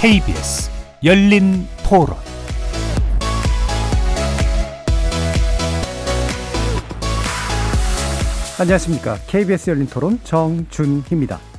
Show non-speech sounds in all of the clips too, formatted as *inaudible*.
KBS 열린 토론 안녕하십니까. KBS 열린 토론 정준희입니다.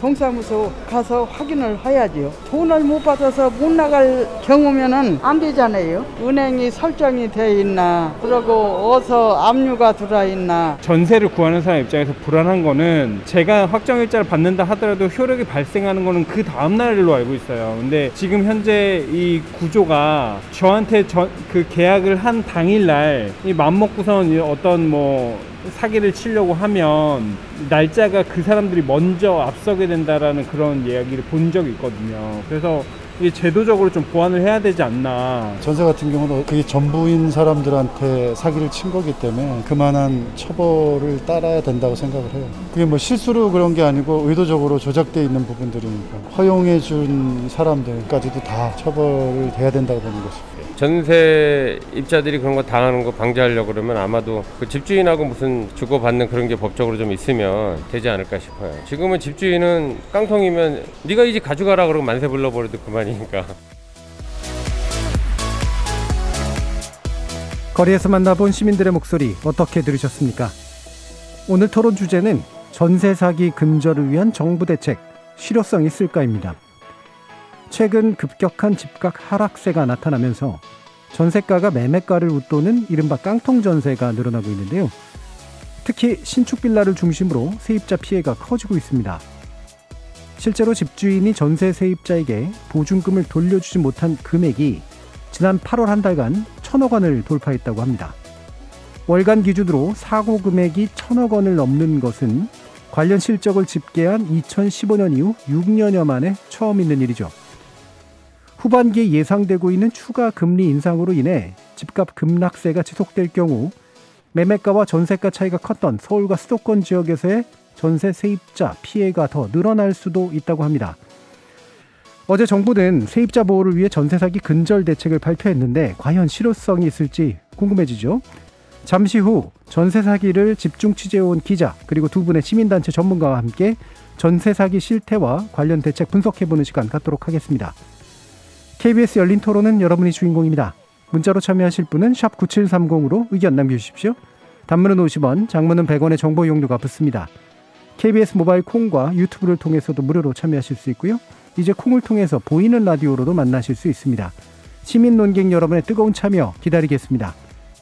동사무소 가서 확인을 해야지요. 돈을 못 받아서 못 나갈 경우면은 안 되잖아요. 은행이 설정이 돼 있나, 그리고 어서 압류가 들어 있나. 전세를 구하는 사람 입장에서 불안한 거는 제가 확정일자를 받는다 하더라도 효력이 발생하는 거는 그 다음 날로 알고 있어요. 근데 지금 현재 이 구조가 저한테 저, 그 계약을 한 당일 날 이 맘먹고선 어떤 뭐 사기를 치려고 하면 날짜가 그 사람들이 먼저 앞서게 된다라는 그런 이야기를 본 적이 있거든요. 그래서 이게 제도적으로 좀 보완을 해야 되지 않나. 전세 같은 경우는 그게 전부인 사람들한테 사기를 친 거기 때문에 그만한 처벌을 따라야 된다고 생각을 해요. 그게 뭐 실수로 그런 게 아니고 의도적으로 조작돼 있는 부분들이니까 허용해 준 사람들까지도 다 처벌을 돼야 된다고 보는 것이고. 전세 입자들이 그런 거 당하는 거 방지하려고 그러면 아마도 그 집주인하고 무슨 주고받는 그런 게 법적으로 좀 있으면 되지 않을까 싶어요. 지금은 집주인은 깡통이면 네가 이 집 가져가라 그러고 만세 불러버려도 그만이니까. *laughs* 거리에서 만나본 시민들의 목소리 어떻게 들으셨습니까? 오늘 토론 주제는 전세 사기 근절을 위한 정부 대책 실효성 있을까입니다. 최근 급격한 집값 하락세가 나타나면서 전세가가 매매가를 웃도는 이른바 깡통 전세가 늘어나고 있는데요. 특히 신축 빌라를 중심으로 세입자 피해가 커지고 있습니다. 실제로 집주인이 전세 세입자에게 보증금을 돌려주지 못한 금액이 지난 8월 한 달간 천억 원을 돌파했다고 합니다. 월간 기준으로 사고 금액이 천억 원을 넘는 것은 관련 실적을 집계한 2015년 이후 6년여 만에 처음 있는 일이죠. 후반기에 예상되고 있는 추가 금리 인상으로 인해 집값 급락세가 지속될 경우 매매가와 전세가 차이가 컸던 서울과 수도권 지역에서의 전세 세입자 피해가 더 늘어날 수도 있다고 합니다. 어제 정부는 세입자 보호를 위해 전세 사기 근절 대책을 발표했는데 과연 실효성이 있을지 궁금해지죠. 잠시 후 전세 사기를 집중 취재해온 기자 그리고 두 분의 시민단체 전문가와 함께 전세 사기 실태와 관련 대책 분석해보는 시간 갖도록 하겠습니다. KBS 열린 토론은 여러분이 주인공입니다. 문자로 참여하실 분은 9730으로 의견 남겨주십시오. 단문은 50원, 장문은 100원의 정보 용료가 붙습니다. KBS 모바일 콩과 유튜브를 통해서도 무료로 참여하실 수 있고요. 이제 콩을 통해서 보이는 라디오로도 만나실 수 있습니다. 시민 논객 여러분의 뜨거운 참여 기다리겠습니다.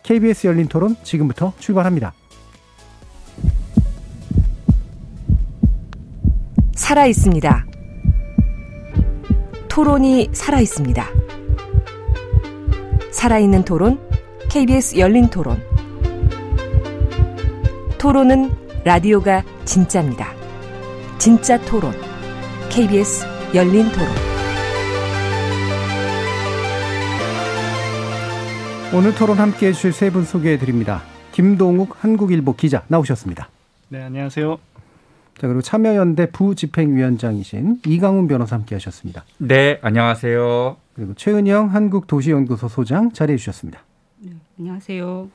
KBS 열린 토론 지금부터 출발합니다. 살아 있습니다. 토론이 살아 있습니다. 살아있는 토론, KBS 열린 토론. 토론은 라디오가 진짜입니다. 진짜 토론, KBS 열린 토론. 오늘 토론 함께 해주실 세 분 소개해 드립니다. 김동욱 한국일보 기자 나오셨습니다. 네, 안녕하세요. 자, 그리고 참여연대 부집행위원장이신 이강훈 변호사 함께 하셨습니다. 네, 안녕하세요. 그리고 최은영 한국도시연구소 소장 자리해 주셨습니다. 네, 안녕하세요.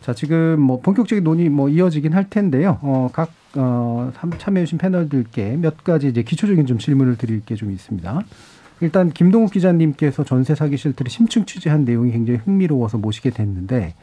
자, 지금 뭐 본격적인 논의 뭐 이어지긴 할 텐데요. 어, 각 어, 참여해주신 패널들께 몇 가지 이제 기초적인 좀 질문을 드릴 게 좀 있습니다. 일단 김동욱 기자님께서 전세 사기 실태를 심층 취재한 내용이 굉장히 흥미로워서 모시게 됐는데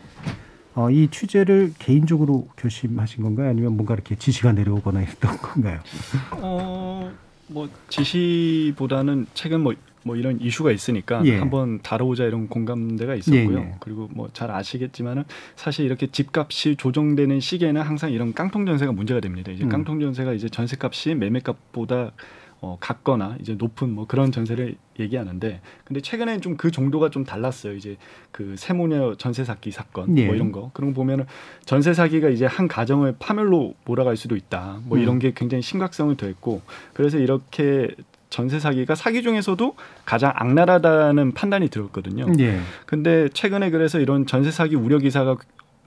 어, 이 취재를 개인적으로 결심하신 건가요? 아니면 뭔가 이렇게 지시가 내려오거나 했던 건가요? *laughs* 어, 뭐 지시보다는 최근 뭐, 뭐 이런 이슈가 있으니까 예. 한번 다뤄보자 이런 공감대가 있었고요. 예, 예. 그리고 뭐 잘 아시겠지만은 사실 이렇게 집값이 조정되는 시기에는 항상 이런 깡통 전세가 문제가 됩니다. 이제 음. 깡통 전세가 이제 전세값이 매매값보다 어, 같거나 이제 높은 뭐 그런 전세를 얘기하는데 근데 최근에는 좀 그 정도가 좀 달랐어요. 이제 그 세모녀 전세 사기 사건 예. 뭐 이런 거 그런 거 보면은 전세 사기가 이제 한 가정을 파멸로 몰아갈 수도 있다. 뭐 이런 음. 게 굉장히 심각성을 더했고 그래서 이렇게 전세 사기가 사기 중에서도 가장 악랄하다는 판단이 들었거든요. 예. 근데 최근에 그래서 이런 전세 사기 우려 기사가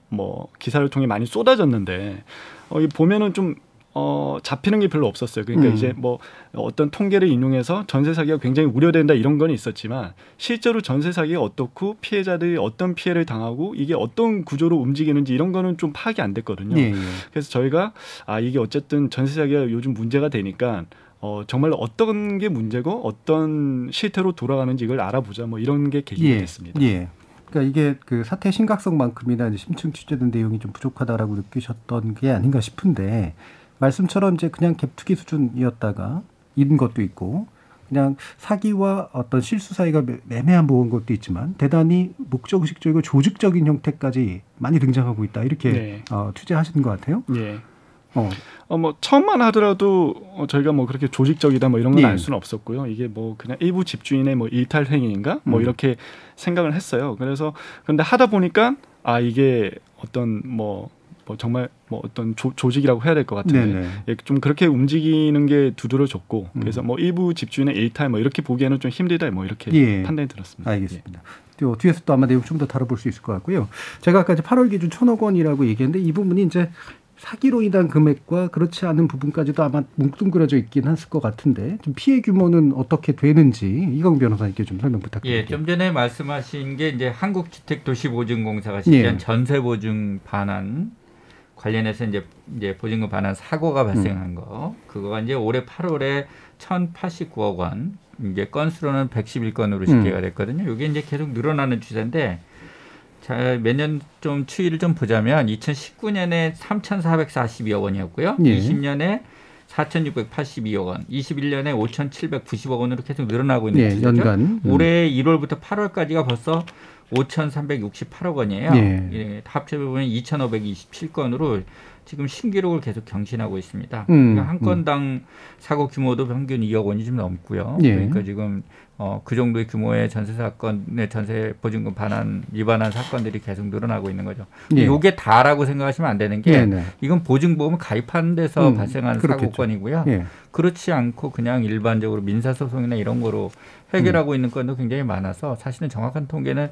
뭐 기사를 통해 많이 쏟아졌는데 어, 이 보면은 좀 어, 잡히는 게 별로 없었어요. 그러니까 음. 이제 뭐 어떤 통계를 인용해서 전세 사기가 굉장히 우려된다 이런 건 있었지만 실제로 전세 사기가 어떻고 피해자들이 어떤 피해를 당하고 이게 어떤 구조로 움직이는지 이런 거는 좀 파악이 안 됐거든요. 예, 예. 그래서 저희가 아 이게 어쨌든 전세 사기가 요즘 문제가 되니까 어, 정말 어떤 게 문제고 어떤 실태로 돌아가는지 이걸 알아보자 뭐 이런 게 계기가 예, 됐습니다. 예. 그러니까 이게 그 사태 심각성만큼이나 심층 취재된 내용이 좀 부족하다라고 느끼셨던 게 아닌가 싶은데 말씀처럼 이제 그냥 갭투기 수준이었다가 인 것도 있고 그냥 사기와 어떤 실수 사이가 매- 애매한 부분 것도 있지만 대단히 목적의식적이고 조직적인 형태까지 많이 등장하고 있다 이렇게 네. 어, 취재하신 것 같아요. 예. 어, 어, 뭐 처음만 하더라도 어, 저희가 뭐 그렇게 조직적이다 뭐 이런 건 예. 알 수는 없었고요. 이게 뭐 그냥 일부 집주인의 뭐 일탈 행위인가 뭐 음. 이렇게 생각을 했어요. 그래서 근데 하다 보니까 아 이게 어떤 뭐, 뭐 정말 뭐 어떤 조, 조직이라고 해야 될 것 같은데 네네. 예, 좀 그렇게 움직이는 게 두드러졌고 음. 그래서 뭐 일부 집주인의 일탈 뭐 이렇게 보기에는 좀 힘들다 뭐 이렇게 예. 판단이 들었습니다. 알겠습니다. 또 뒤에서 또 아마 내용 좀 더 다뤄볼 수 있을 것 같고요. 제가 아까 이제 8월 기준 천억 원이라고 얘기했는데 이 부분이 이제 사기로 인한 금액과 그렇지 않은 부분까지도 아마 뭉뚱그려져 있긴 했을 것 같은데 좀 피해 규모는 어떻게 되는지 이강 변호사님께 좀 설명 예, 부탁드릴게요. 좀 전에 말씀하신 게 이제 한국주택도시보증공사가 실시한 예. 전세 보증 반환 관련해서 이제 이제 보증금 반환 사고가 발생한 거. 그거가 이제 올해 8월에 1,089억 원. 이제 건수로는 111건으로 집계가 됐거든요. 이게 이제 계속 늘어나는 추세인데 자, 몇년좀 추이를 좀 보자면 2019년에 3,442억 원이었고요. 예. 20년에 4,682억 원, 21년에 5,790억 원으로 계속 늘어나고 있는 예, 추세죠. 연간. 음. 올해 1월부터 8월까지가 벌써 5,368억 원이에요. 예. 예, 합쳐보면 2,527건으로 지금 신기록을 계속 경신하고 있습니다. 음, 그러니까 한 건당 사고 규모도 평균 2억 원이 좀 넘고요. 예. 그러니까 지금 어, 그 정도의 규모의 전세 사건의 전세 보증금 반환 위반한 사건들이 계속 늘어나고 있는 거죠. 예. 이게 다라고 생각하시면 안 되는 게 네네. 이건 보증보험 가입하는 데서 음, 발생하는 그렇겠죠. 사고건이고요. 예. 그렇지 않고 그냥 일반적으로 민사소송이나 이런 거로 음. 해결하고 있는 건도 굉장히 많아서 사실은 정확한 통계는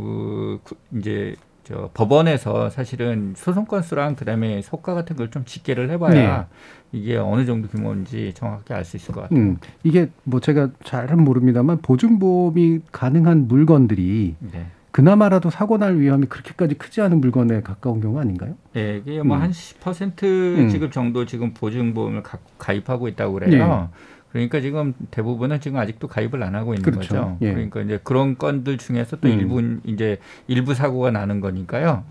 그 구- 이제 저 법원에서 사실은 소송 건수랑 그다음에 속가 같은 걸 좀 집계를 해봐야 이게 어느 정도 규모인지 정확하게 알 수 있을 것 같아요. 음, 이게 뭐 제가 잘은 모릅니다만 보증보험이 가능한 물건들이 네. 그나마라도 사고 날 위험이 그렇게까지 크지 않은 물건에 가까운 경우 아닌가요? 네, 이게 뭐 음. 한10% 음. 지급 정도 지금 보증보험을 가, 가입하고 있다고 그래요. 그러니까 지금 대부분은 지금 아직도 가입을 안 하고 있는 네. 그렇죠. 거죠. 예. 그러니까 이제 그런 건들 중에서 또 음. 일부 이제 일부 사고가 나는 거니까요.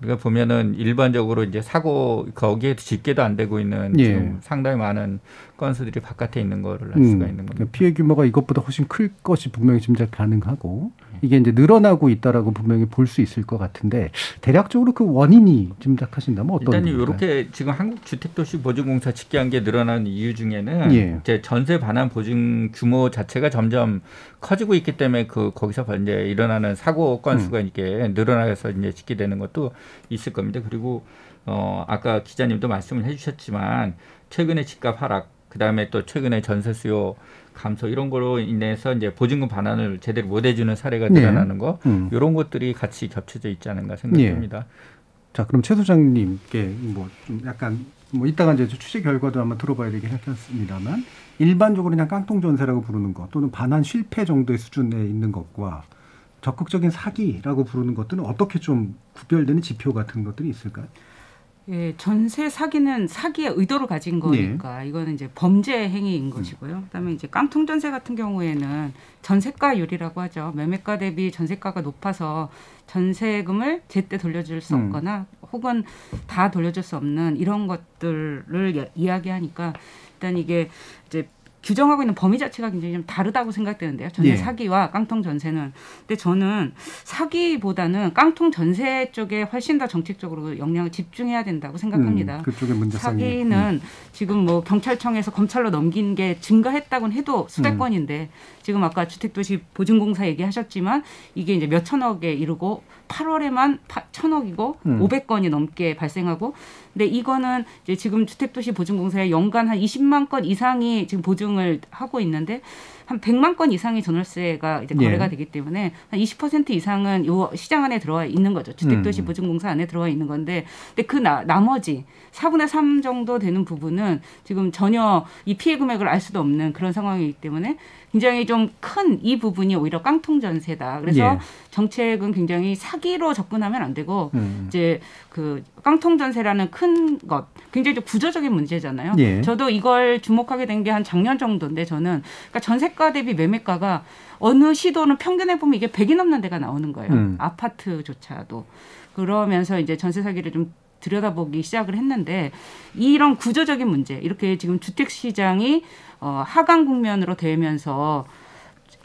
우리가 보면은 일반적으로 이제 사고 거기에 집계도 안 되고 있는 예. 지금 상당히 많은 건수들이 바깥에 있는 거를 알 수가 음, 있는 겁니다. 피해 규모가 이것보다 훨씬 클 것이 분명히 짐작 가능하고 이게 이제 늘어나고 있다라고 분명히 볼 수 있을 것 같은데 대략적으로 그 원인이 짐작하신다면 어떤 일단? 이렇게 지금 한국 주택도시보증공사 집계한 게 늘어나는 이유 중에는 예. 이제 전세 반환 보증 규모 자체가 점점 커지고 있기 때문에 그 거기서 이제 일어나는 사고 음. 건수가 이렇게 늘어나서 이제 집계되는 것도 있을 겁니다. 그리고 어 아까 기자님도 말씀을 해주셨지만 최근에 집값 하락 그다음에 또 최근에 전세 수요 감소 이런 거로 인해서 이제 보증금 반환을 제대로 못 해주는 사례가 네. 늘어나는 거 음. 이런 것들이 같이 겹쳐져 있지 않은가 생각합니다. 자 그럼 최 소장님께 뭐 좀 약간 뭐 이따가 이제 취재 결과도 한번 들어봐야 되긴 하겠습니다만 일반적으로 그냥 깡통 전세라고 부르는 것 또는 반환 실패 정도의 수준에 있는 것과 적극적인 사기라고 부르는 것들은 어떻게 좀 구별되는 지표 같은 것들이 있을까요? 예, 전세 사기는 사기의 의도를 가진 거니까 이거는 이제 범죄 행위인 것이고요. 그다음에 이제 깡통 전세 같은 경우에는 전세가율이라고 하죠. 매매가 대비 전세가가 높아서 전세금을 제때 돌려줄 수 음. 없거나 혹은 다 돌려줄 수 없는 이런 것들을 야- 이야기하니까 일단 이게 이제 규정하고 있는 범위 자체가 굉장히 좀 다르다고 생각되는데요. 전세 예. 사기와 깡통 전세는. 근데 저는 사기보다는 깡통 전세 쪽에 훨씬 더 정책적으로 영향을 집중해야 된다고 생각합니다. 음, 그쪽의 문제성이 사기는 지금 뭐 경찰청에서 검찰로 넘긴 게 증가했다고는 해도 수백 음. 건인데 지금 아까 주택도시 보증공사 얘기하셨지만 이게 이제 몇 천억에 이르고 8월에만 천억이고 음. 500건이 넘게 발생하고 근데 이거는 이제 지금 주택도시 보증공사에 연간 한 20만 건 이상이 지금 보증을 하고 있는데 한 100만 건 이상의 전월세가 이제 예. 거래가 되기 때문에 한 20% 이상은 요 시장 안에 들어와 있는 거죠. 주택도시 음. 보증공사 안에 들어와 있는 건데 근데 그 나, 나머지 4분의 3 정도 되는 부분은 지금 전혀 이 피해 금액을 알 수도 없는 그런 상황이기 때문에 굉장히 좀 큰 이 부분이 오히려 깡통 전세다. 그래서 예. 정책은 굉장히 사기로 접근하면 안 되고 음. 이제 그 깡통 전세라는 큰큰 것, 굉장히 좀 구조적인 문제잖아요. 예. 저도 이걸 주목하게 된 게 한 작년 정도인데 저는 그러니까 전세가 대비 매매가가 어느 시도는 평균해 보면 이게 100이 넘는 데가 나오는 거예요. 음. 아파트조차도. 그러면서 이제 전세 사기를 좀 들여다보기 시작을 했는데 이런 구조적인 문제 이렇게 지금 주택 시장이 어 하강 국면으로 되면서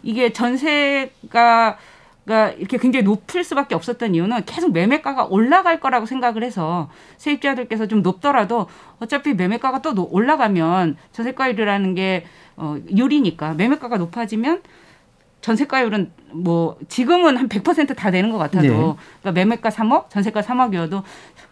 이게 전세가 가 이렇게 굉장히 높을 수밖에 없었던 이유는 계속 매매가가 올라갈 거라고 생각을 해서 세입자들께서 좀 높더라도 어차피 매매가가 또 노- 올라가면 전세가율이라는 게 어, 유리니까 매매가가 높아지면 전세가율은 뭐 지금은 한 100%다 되는 것 같아도 네. 그러니까 매매가 3억, 전세가 3억이어도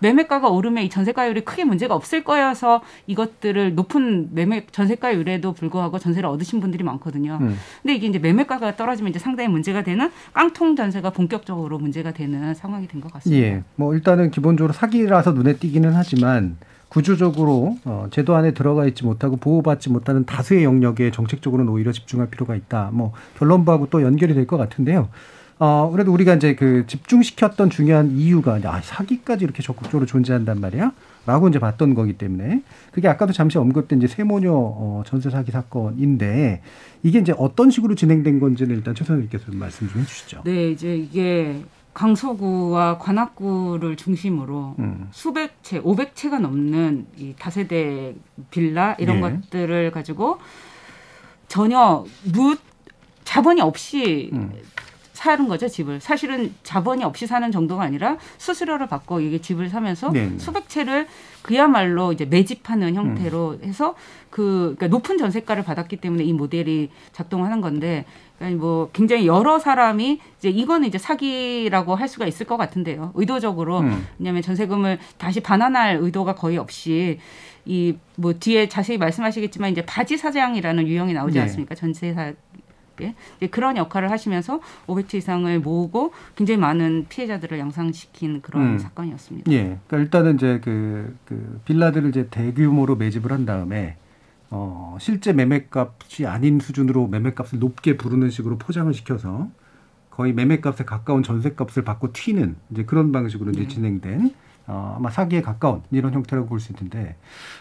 매매가가 오르면 이 전세가율이 크게 문제가 없을 거여서 이것들을 높은 매매 전세가율에도 불구하고 전세를 얻으신 분들이 많거든요. 음. 근데 이게 이제 매매가가 떨어지면 이제 상당히 문제가 되는 깡통 전세가 본격적으로 문제가 되는 상황이 된 것 같습니다. 예. 뭐 일단은 기본적으로 사기라서 눈에 띄기는 하지만 구조적으로 어, 제도 안에 들어가 있지 못하고 보호받지 못하는 다수의 영역에 정책적으로는 오히려 집중할 필요가 있다. 뭐 결론부하고 또 연결이 될 것 같은데요. 어, 그래도 우리가 이제 그 집중시켰던 중요한 이유가 이제 아, 사기까지 이렇게 적극적으로 존재한단 말이야. 라고 이제 봤던 거기 때문에 그게 아까도 잠시 언급된 이제 세모녀 어, 전세 사기 사건인데 이게 이제 어떤 식으로 진행된 건지는 일단 최 선생님께서 좀 말씀 좀 해주시죠. 네, 이제 이게 강서구와 관악구를 중심으로 음. 수백 채, 500채가 넘는 이 다세대 빌라 이런 예. 것들을 가지고 전혀 무 자본이 없이 음. 사는 거죠 집을 사실은 자본이 없이 사는 정도가 아니라 수수료를 받고 이게 집을 사면서 네. 수백 채를 그야말로 이제 매집하는 형태로 해서 그 그러니까 높은 전세가를 받았기 때문에 이 모델이 작동하는 건데 그러니까 뭐 굉장히 여러 사람이 이제 이거는 이제 사기라고 할 수가 있을 것 같은데요 의도적으로 음. 왜냐하면 전세금을 다시 반환할 의도가 거의 없이 이 뭐 뒤에 자세히 말씀하시겠지만 이제 바지 사장이라는 유형이 나오지 네. 않습니까 전세 사 예? 이제 그런 역할을 하시면서 500채 이상을 모으고 굉장히 많은 피해자들을 양상시킨 그런 음. 사건이었습니다. 예. 그러니까 일단은 이제 그, 그 빌라들을 이제 대규모로 매집을 한 다음에 어, 실제 매매값이 아닌 수준으로 매매값을 높게 부르는 식으로 포장을 시켜서 거의 매매값에 가까운 전세값을 받고 튀는 이제 그런 방식으로 이제 네. 진행된 어, 아마 사기에 가까운 이런 형태라고 볼 수 있는데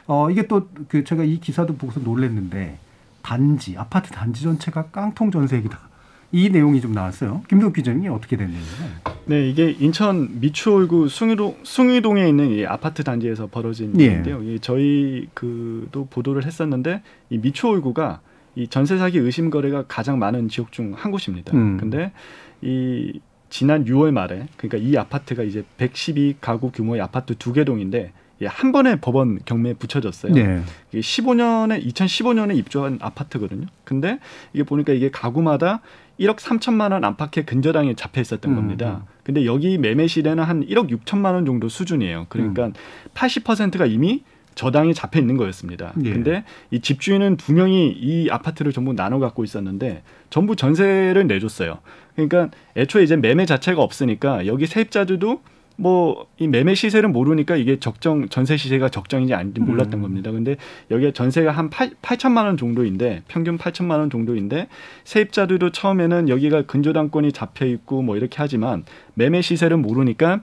어, 이게 또 그 제가 이 기사도 보고서 놀랐는데 단지 아파트 단지 전체가 깡통 전세기다. 이 내용이 좀 나왔어요. 김동 기자님 어떻게 된 내용이에요? 네, 이게 인천 미추홀구 숭이동 숭이동에 있는 이 아파트 단지에서 벌어진 예. 일인데요. 이 저희 그도 보도를 했었는데 이 미추홀구가 이 전세 사기 의심 거래가 가장 많은 지역 중 한 곳입니다. 음. 근데 이 지난 6월 말에 그러니까 이 아파트가 이제 112 가구 규모의 아파트 두 개 동인데 예, 한 번에 법원 경매에 붙여졌어요. 네. 이게 15년에 2015년에 입주한 아파트거든요. 근데 이게 보니까 이게 가구마다 1억 3천만 원 안팎의 근저당이 잡혀 있었던 음, 겁니다. 음. 근데 여기 매매 시대는 한 1억 6천만 원 정도 수준이에요. 그러니까 음. 80%가 이미 저당이 잡혀 있는 거였습니다. 예. 근데 이 집주인은 두 명이 이 아파트를 전부 나눠 갖고 있었는데 전부 전세를 내줬어요. 그러니까 애초에 이제 매매 자체가 없으니까 여기 세입자들도 뭐 이 매매 시세를 모르니까 이게 적정 전세 시세가 적정인지 아닌지 몰랐던 음. 겁니다. 근데 여기에 전세가 한 8, 8천만 원 정도인데 평균 8천만 원 정도인데 세입자들도 처음에는 여기가 근저당권이 잡혀 있고 뭐 이렇게 하지만 매매 시세를 모르니까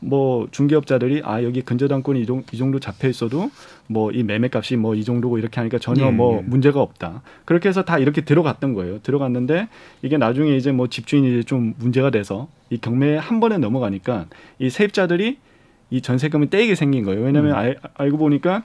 뭐 중개업자들이 아 여기 근저당권이 이 정- 정도 잡혀 있어도 뭐 이 매매값이 뭐 이 정도고 이렇게 하니까 전혀 예, 뭐 예. 문제가 없다. 그렇게 해서 다 이렇게 들어갔던 거예요. 들어갔는데 이게 나중에 이제 뭐 집주인이 좀 문제가 돼서 이 경매에 한 번에 넘어가니까 이 세입자들이 이 전세금이 떼이게 생긴 거예요. 왜냐하면 음. 알, 알고 보니까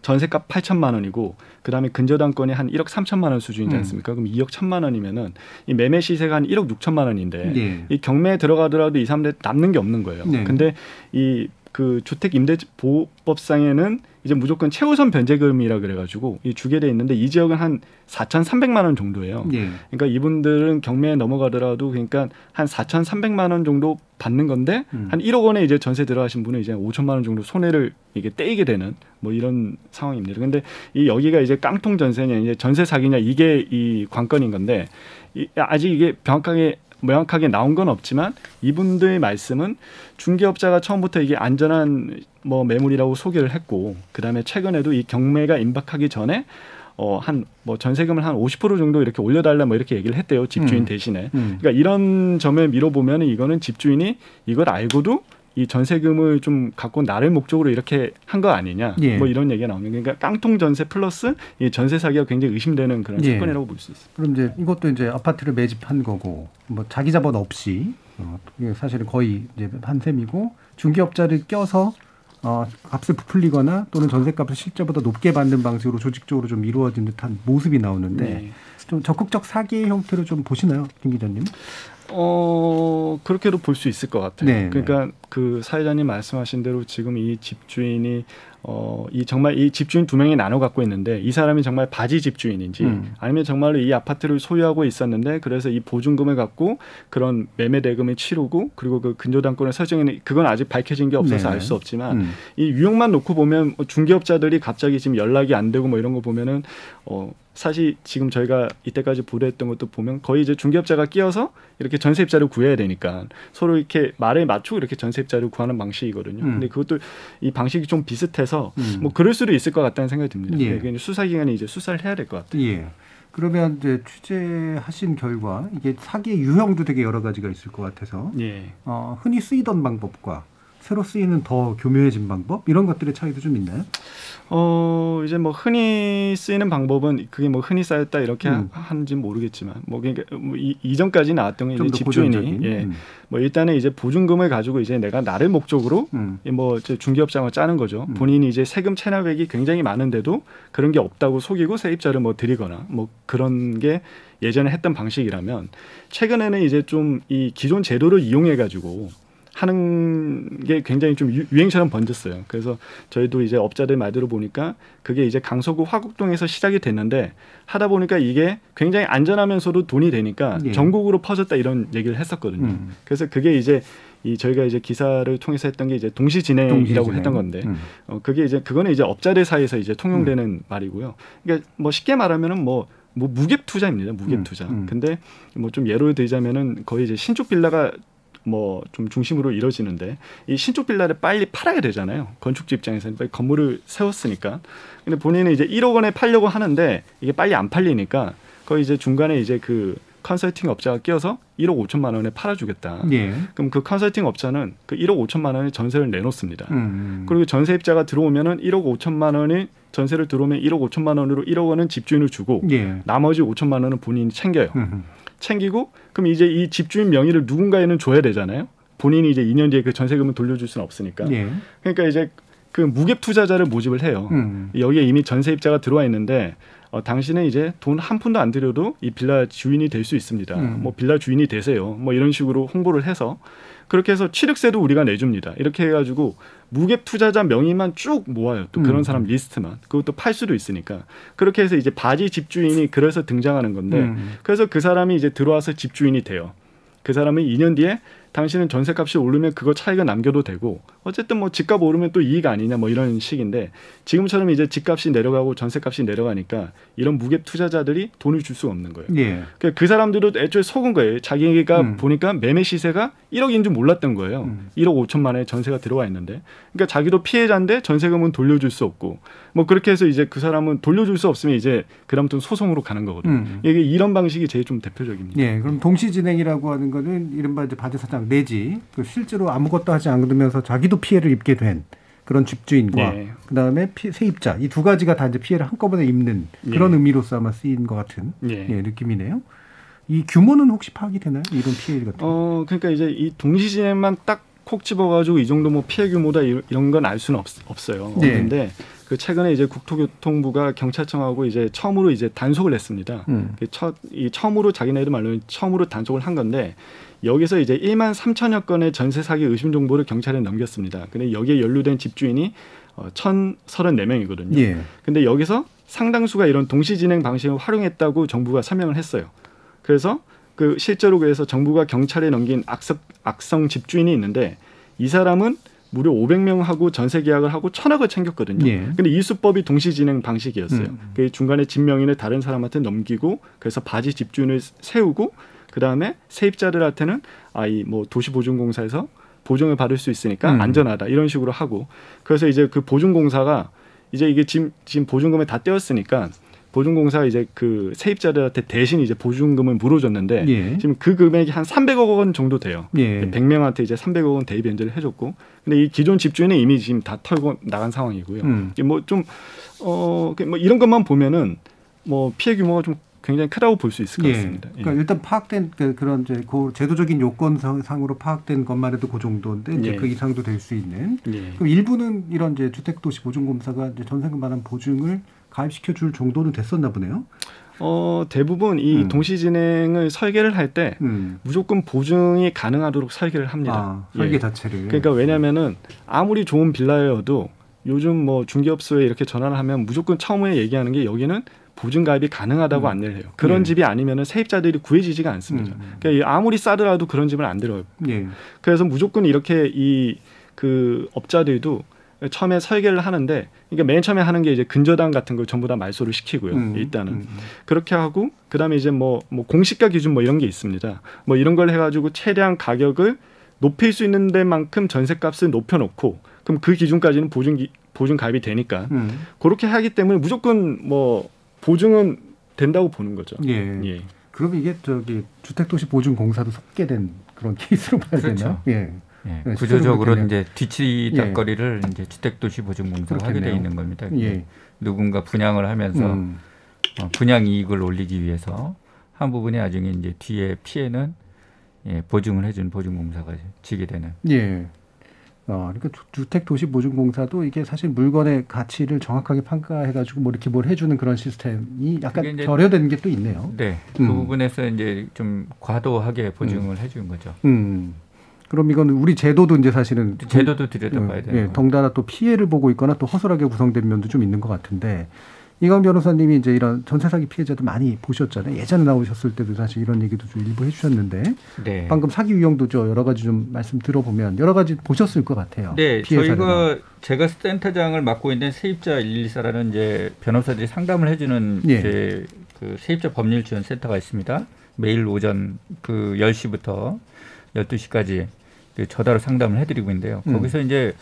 전세값 8천만 원이고 그다음에 근저당권이 한 1억 3천만 원 수준이지 음. 않습니까? 그럼 2억 1천만 원이면은 이 매매 시세가 한 1억 6천만 원인데 예. 이 경매에 들어가더라도 이 사람들 남는 게 없는 거예요. 네. 근데 이 그 주택 임대 보호법상에는 이제 무조건 최우선 변제금이라 그래가지고 이 주게 돼 있는데 이 지역은 한 4,300만 원 정도예요. 예. 그러니까 이분들은 경매에 넘어가더라도 그러니까 한 4,300만 원 정도 받는 건데 음. 한 1억 원에 이제 전세 들어가신 분은 이제 5천만 원 정도 손해를 이게 떼이게 되는 뭐 이런 상황입니다. 근데 이 여기가 이제 깡통 전세냐 이제 전세 사기냐 이게 이 관건인 건데 이, 아직 이게 명확하게 명확하게 나온 건 없지만 이분들의 말씀은 중개업자가 처음부터 이게 안전한 뭐 매물이라고 소개를 했고 그다음에 최근에도 이 경매가 임박하기 전에 어 한 뭐 전세금을 한 50% 정도 이렇게 올려달라 뭐 이렇게 얘기를 했대요 집주인 음. 대신에 음. 그러니까 이런 점에 미뤄보면 이거는 집주인이 이걸 알고도 이 전세금을 좀 갖고 나를 목적으로 이렇게 한 거 아니냐 예. 뭐 이런 얘기가 나오는 그러니까 깡통 전세 플러스 이 전세 사기가 굉장히 의심되는 그런 예. 사건이라고 볼 수 있습니다. 그럼 이제 이것도 이제 아파트를 매집한 거고 뭐 자기 자본 없이 어, 사실은 거의 이제 한 셈이고 중개업자를 껴서 어, 값을 부풀리거나 또는 전세값을 실제보다 높게 받는 방식으로 조직적으로 좀 이루어진 듯한 모습이 나오는데 네. 좀 적극적 사기의 형태를 좀 보시나요, 김 기자님? 어 그렇게도 볼 수 있을 것 같아요. 네, 그러니까 그 사회자님 말씀하신 대로 지금 이 집주인이 어 이 정말 이 집주인 두 명이 나눠 갖고 있는데 이 사람이 정말 바지 집주인인지 음. 아니면 정말로 이 아파트를 소유하고 있었는데 그래서 이 보증금을 갖고 그런 매매 대금을 치르고 그리고 그 근저당권을 설정했는 그건 아직 밝혀진 게 없어서 네. 알수 없지만 음. 이 유형만 놓고 보면 뭐 중개업자들이 갑자기 지금 연락이 안 되고 뭐 이런 거 보면은 어 사실 지금 저희가 이때까지 보도했던 것도 보면 거의 이제 중개업자가 끼어서 이렇게 전세입자를 구해야 되니까 서로 이렇게 말에 맞추고 이렇게 전세입자를 구하는 방식이거든요. 음. 근데 그것도 이 방식이 좀 비슷해서 음. 뭐 그럴 수도 있을 것 같다는 생각이 듭니다. 예. 네, 수사 기관이 이제 수사를 해야 될 것 같아요. 예. 그러면 이제 취재하신 결과 이게 사기의 유형도 되게 여러 가지가 있을 것 같아서 예. 어, 흔히 쓰이던 방법과 새로 쓰이는 더 교묘해진 방법 이런 것들의 차이도 좀 있나요? 어 이제 뭐 흔히 쓰이는 방법은 그게 뭐 흔히 쌓였다 이렇게 음. 하는지 는 모르겠지만 뭐 그러니까 뭐 이, 이전까지 나왔던 게좀 이제 더 집주인이. 예. 음. 뭐 일단은 이제 보증금을 가지고 이제 내가 나를 목적으로 음. 뭐 중개업장을 짜는 거죠. 음. 본인이 이제 세금 체납액이 굉장히 많은데도 그런 게 없다고 속이고 세입자를 뭐 드리거나 뭐 그런 게 예전에 했던 방식이라면 최근에는 이제 좀 이 기존 제도를 이용해 가지고 하는 게 굉장히 좀 유- 유행처럼 번졌어요. 그래서 저희도 이제 업자들 말대로 보니까 그게 이제 강서구 화곡동에서 시작이 됐는데 하다 보니까 이게 굉장히 안전하면서도 돈이 되니까 예. 전국으로 퍼졌다 이런 얘기를 했었거든요. 음. 그래서 그게 이제 이 저희가 이제 기사를 통해서 했던 게 이제 동시 진행이라고 동시진행. 했던 건데 음. 어 그게 이제 그거는 이제 업자들 사이에서 이제 통용되는 말이고요. 그러니까 뭐 쉽게 말하면은 뭐뭐 무갭 투자입니다. 무갭 음, 투자. 음. 근데 뭐 좀 예를 들자면은 거의 이제 신축 빌라가 뭐 좀 중심으로 이루어지는데 이 신축 빌라를 빨리 팔아야 되잖아요. 건축주 입장에서는 빨리 건물을 세웠으니까. 근데 본인은 이제 1억 원에 팔려고 하는데 이게 빨리 안 팔리니까 거의 이제 중간에 이제 그 컨설팅 업자가 끼어서 1억 5천만 원에 팔아주겠다. 예. 그럼 그 컨설팅 업자는 그 1억 5천만 원의 전세를 내놓습니다. 음. 그리고 전세입자가 들어오면은 1억 5천만 원이 전세를 들어오면 1억 5천만 원으로 1억 원은 집주인을 주고 예. 나머지 5천만 원은 본인이 챙겨요. 음. 챙기고 그럼 이제 이 집주인 명의를 누군가에는 줘야 되잖아요. 본인이 이제 2년 뒤에 그 전세금을 돌려줄 수는 없으니까. 예. 그러니까 이제 그 무갭 투자자를 모집을 해요. 음. 여기에 이미 전세입자가 들어와 있는데 어, 당신은 이제 돈 한 푼도 안 들여도 이 빌라 주인이 될 수 있습니다. 음. 뭐 빌라 주인이 되세요. 뭐 이런 식으로 홍보를 해서 그렇게 해서 취득세도 우리가 내줍니다. 이렇게 해가지고 무갭 투자자 명의만 쭉 모아요. 또 그런 음. 사람 리스트만. 그것도 팔 수도 있으니까. 그렇게 해서 이제 바지 집주인이 그래서 등장하는 건데 음. 그래서 그 사람이 이제 들어와서 집주인이 돼요. 그 사람은 2년 뒤에 당신은 전세값이 오르면 그거 차익을 남겨도 되고 어쨌든 뭐 집값 오르면 또 이익 아니냐 뭐 이런 식인데 지금처럼 이제 집값이 내려가고 전세값이 내려가니까 이런 무갭 투자자들이 돈을 줄 수가 없는 거예요. 예. 그, 그 사람들도 애초에 속은 거예요. 자기가 음. 보니까 매매 시세가 1억인 줄 몰랐던 거예요. 음. 1억 5천만 원에 전세가 들어와 있는데. 그러니까 자기도 피해자인데 전세금은 돌려줄 수 없고 뭐 그렇게 해서 이제 그 사람은 돌려줄 수 없으면 이제 그다음부터 소송으로 가는 거거든요. 음. 이게 이런 방식이 제일 좀 대표적입니다. 예, 그럼 동시 진행이라고 하는 거는 이른바 이제 바지 사장 내지 그 실제로 아무것도 하지 않으면서 자기도 피해를 입게 된 그런 집주인과 예. 그다음에 피, 세입자 이 두 가지가 다 이제 피해를 한꺼번에 입는 그런 예. 의미로서 아마 쓰인 것 같은 예. 예, 느낌이네요. 이 규모는 혹시 파악이 되나요? 이런 피해 같은 거? 어 그러니까 이제 이 동시 진행만 딱 콕 집어가지고 이 정도 뭐 피해 규모다 이- 이런 건 알 수는 없, 없어요. 네. 없는데 그 최근에 이제 국토교통부가 경찰청하고 이제 처음으로 이제 단속을 했습니다. 음. 그 첫, 이 처음으로 자기네들 말로는 처음으로 단속을 한 건데 여기서 이제 1만 3천여 건의 전세 사기 의심 정보를 경찰에 넘겼습니다. 근데 여기에 연루된 집주인이 어, 1,034명이거든요. 예. 근데 여기서 상당수가 이런 동시 진행 방식을 활용했다고 정부가 설명을 했어요. 그래서 그 실제로 그래서 정부가 경찰에 넘긴 악성, 악성 집주인이 있는데 이 사람은 무려 500명하고 전세 계약을 하고 천억을 챙겼거든요. 예. 근데 이 수법이 동시 진행 방식이었어요. 음. 그 중간에 집 명의를 다른 사람한테 넘기고 그래서 바지 집주인을 세우고 그 다음에 세입자들한테는 아이 뭐 도시보증공사에서 보증을 받을 수 있으니까 음. 안전하다 이런 식으로 하고 그래서 이제 그 보증공사가 이제 이게 지금 지금 보증금을 다 떼었으니까 보증공사 이제 그 세입자들한테 대신 이제 보증금을 물어줬는데 예. 지금 그 금액이 한 300억 원 정도 돼요. 예. 100명한테 이제 300억 원 대입 연재를 해줬고, 근데 이 기존 집주인은 이미 지금 다 털고 나간 상황이고요. 음. 뭐좀 어, 뭐 이런 것만 보면은 뭐 피해 규모가 좀 굉장히 크다고 볼 수 있을 것 예. 같습니다. 예. 그러니까 일단 파악된 그, 그런 이제 그 제도적인 요건상으로 파악된 것만 해도 그 정도인데 이제 예. 그 이상도 될 수 있는. 예. 그럼 일부는 이런 이제 주택도시 보증공사가 이제 전세금 반환 보증을 가입시켜 줄 정도는 됐었나 보네요. 어, 대부분 이 음. 동시 진행을 설계를 할때 음. 무조건 보증이 가능하도록 설계를 합니다. 아, 설계 예. 자체를. 그러니까 왜냐면은 아무리 좋은 빌라여도 요즘 뭐 중개업소에 이렇게 전화를 하면 무조건 처음에 얘기하는 게 여기는 보증 가입이 가능하다고 음. 안내를 해요. 그런 예. 집이 아니면은 세입자들이 구해지지가 않습니다. 음. 그러니까 아무리 싸더라도 그런 집을 안 들어요. 예. 그래서 무조건 이렇게 이 그 업자들도 처음에 설계를 하는데 그러니까 맨 처음에 하는 게 이제 근저당 같은 걸 전부 다 말소를 시키고요. 음, 일단은 음, 그렇게 하고 그다음에 이제 뭐, 뭐 공시가 기준 뭐 이런 게 있습니다. 뭐 이런 걸 해가지고 최대한 가격을 높일 수 있는 데만큼 전세값을 높여놓고 그럼 그 기준까지는 보증 기, 보증 가입이 되니까 음. 그렇게 하기 때문에 무조건 뭐 보증은 된다고 보는 거죠. 예. 예. 그럼 이게 저기 주택도시 보증공사도 섞게 된 그런 케이스로 봐야 그렇죠. 되나? 예. 예, 네, 구조적으로 이제 뒤치다거리를 이제 주택도시보증공사가 하게 돼 그렇겠네요. 있는 겁니다. 예. 누군가 분양을 하면서 음. 어, 분양 이익을 올리기 위해서 한 부분이 나중에 이제 뒤에 피해는 예, 보증을 해준 보증공사가 지게 되는. 예. 어, 그러니까 주- 주택도시보증공사도 이게 사실 물건의 가치를 정확하게 평가해가지고 뭐 이렇게 뭘 해주는 그런 시스템이 약간 결여된 게 또 있네요. 네, 그 음. 부분에서 이제 좀 과도하게 보증을 해준 거죠. 음. 그럼 이건 우리 제도도 이제 사실은 제도도 들여다봐야 예, 되는 예. 덩달아 또 피해를 보고 있거나 또 허술하게 구성된 면도 좀 있는 것 같은데 이강 변호사님이 이제 이런 전세 사기 피해자도 많이 보셨잖아요. 예전에 나오셨을 때도 사실 이런 얘기도 좀 일부 해주셨는데 네. 방금 사기 유형도 저 여러 가지 좀 말씀 들어보면 여러 가지 보셨을 것 같아요. 네, 피해 저희가. 제가 센터장을 맡고 있는 세입자 114라는 이제 변호사들이 상담을 해주는 예. 이제 그 세입자 법률 지원 센터가 있습니다. 매일 오전 그 10시부터 12시까지 그 저다로 상담을 해드리고 있는데요. 음. 거기서 이제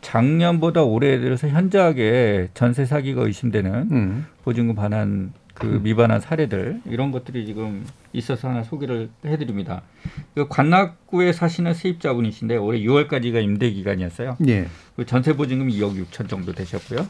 작년보다 올해 들어서 현저하게 전세 사기가 의심되는 음. 보증금 반환 그 미반환 사례들 이런 것들이 지금 있어서 하나 소개를 해드립니다. 그 관악구에 사시는 세입자분이신데 올해 6월까지가 임대 기간이었어요. 예. 그 전세 보증금이 2억 6천 정도 되셨고요.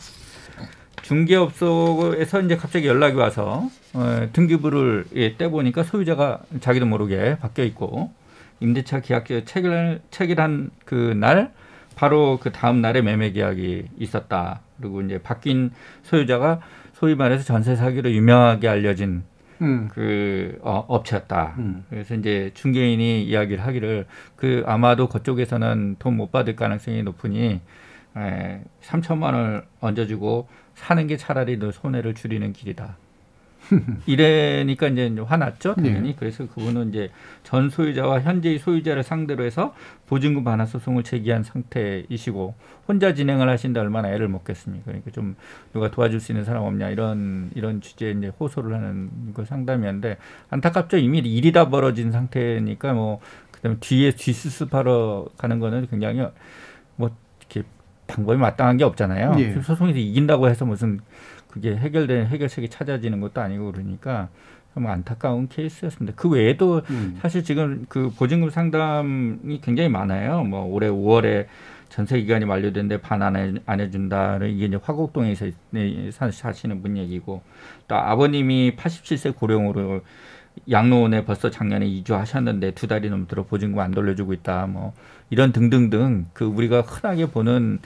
중개업소에서 이제 갑자기 연락이 와서 어, 등기부를 예, 떼보니까 소유자가 자기도 모르게 바뀌어 있고 임대차 계약 체결 체결한 그 날 바로 그 다음 날에 매매 계약이 있었다. 그리고 이제 바뀐 소유자가 소위 말해서 전세 사기로 유명하게 알려진 음. 그 어, 업체였다. 음. 그래서 이제 중개인이 이야기를 하기를 그 아마도 그쪽에서는 돈 못 받을 가능성이 높으니 에, 3천만 원을 얹어주고 사는 게 차라리 너 손해를 줄이는 길이다. *laughs* 이래니까 이제 화났죠, 당연히. 네. 그래서 그분은 이제 전 소유자와 현재의 소유자를 상대로 해서 보증금 반환 소송을 제기한 상태이시고 혼자 진행을 하신다 얼마나 애를 먹겠습니까? 그러니까 좀 누가 도와줄 수 있는 사람 없냐 이런 이런 주제에 이제 호소를 하는 그 상담이었는데 안타깝죠. 이미 일이 다 벌어진 상태니까 뭐 그다음에 뒤에 뒷수습하러 가는 거는 굉장히 뭐 이렇게 방법이 마땅한 게 없잖아요. 예. 소송에서 이긴다고 해서 무슨 그게 해결된 해결책이 찾아지는 것도 아니고 그러니까 좀 안타까운 케이스였습니다. 그 외에도 음. 사실 지금 그 보증금 상담이 굉장히 많아요. 뭐 올해 5월에 전세 기간이 만료된데 반환 안 해- 해준다는 이게 이제 화곡동에서 네, 사- 사시는 분 얘기고 또 아버님이 87세 고령으로 양로원에 벌써 작년에 이주하셨는데 두 달이 넘도록 보증금 안 돌려주고 있다. 뭐 이런 등등등 그 우리가 흔하게 보는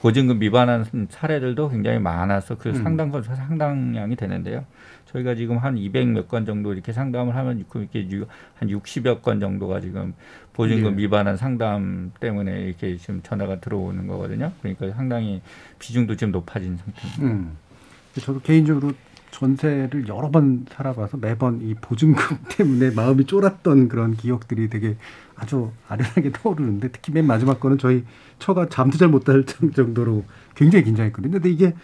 보증금 미반환 사례들도 굉장히 많아서 그 음. 상당 건 상당량이 되는데요. 저희가 지금 한 200 몇 건 정도 이렇게 상담을 하면 그 이렇게 유- 한 60여 건 정도가 지금 보증금 예. 미반환 상담 때문에 이렇게 지금 전화가 들어오는 거거든요. 그러니까 상당히 비중도 좀 높아진 상태입니다. 음. 저도 개인적으로 전세를 여러 번 살아봐서 매번 이 보증금 *laughs* 때문에 마음이 쫄았던 그런 기억들이 되게 아주 아련하게 떠오르는데 특히 맨 마지막 거는 저희 처가 잠도 잘 못 잘 *laughs* 정도로 굉장히 긴장했거든요. 근데 이게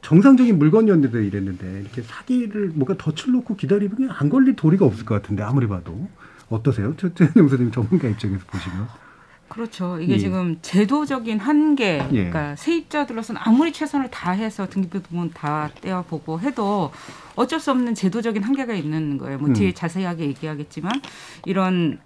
정상적인 물건이었는데도 이랬는데 이렇게 사기를 뭔가 덫을 놓고 기다리면 안 걸릴 도리가 없을 것 같은데 아무리 봐도 어떠세요? 최 영사님 전문가 입장에서 보시면 그렇죠. 이게 예. 지금 제도적인 한계, 예. 그러니까 세입자들로서는 아무리 최선을 다해서 등기부 부문 다 떼어보고 해도 어쩔 수 없는 제도적인 한계가 있는 거예요. 뭐 뒤에 음. 자세하게 얘기하겠지만 이런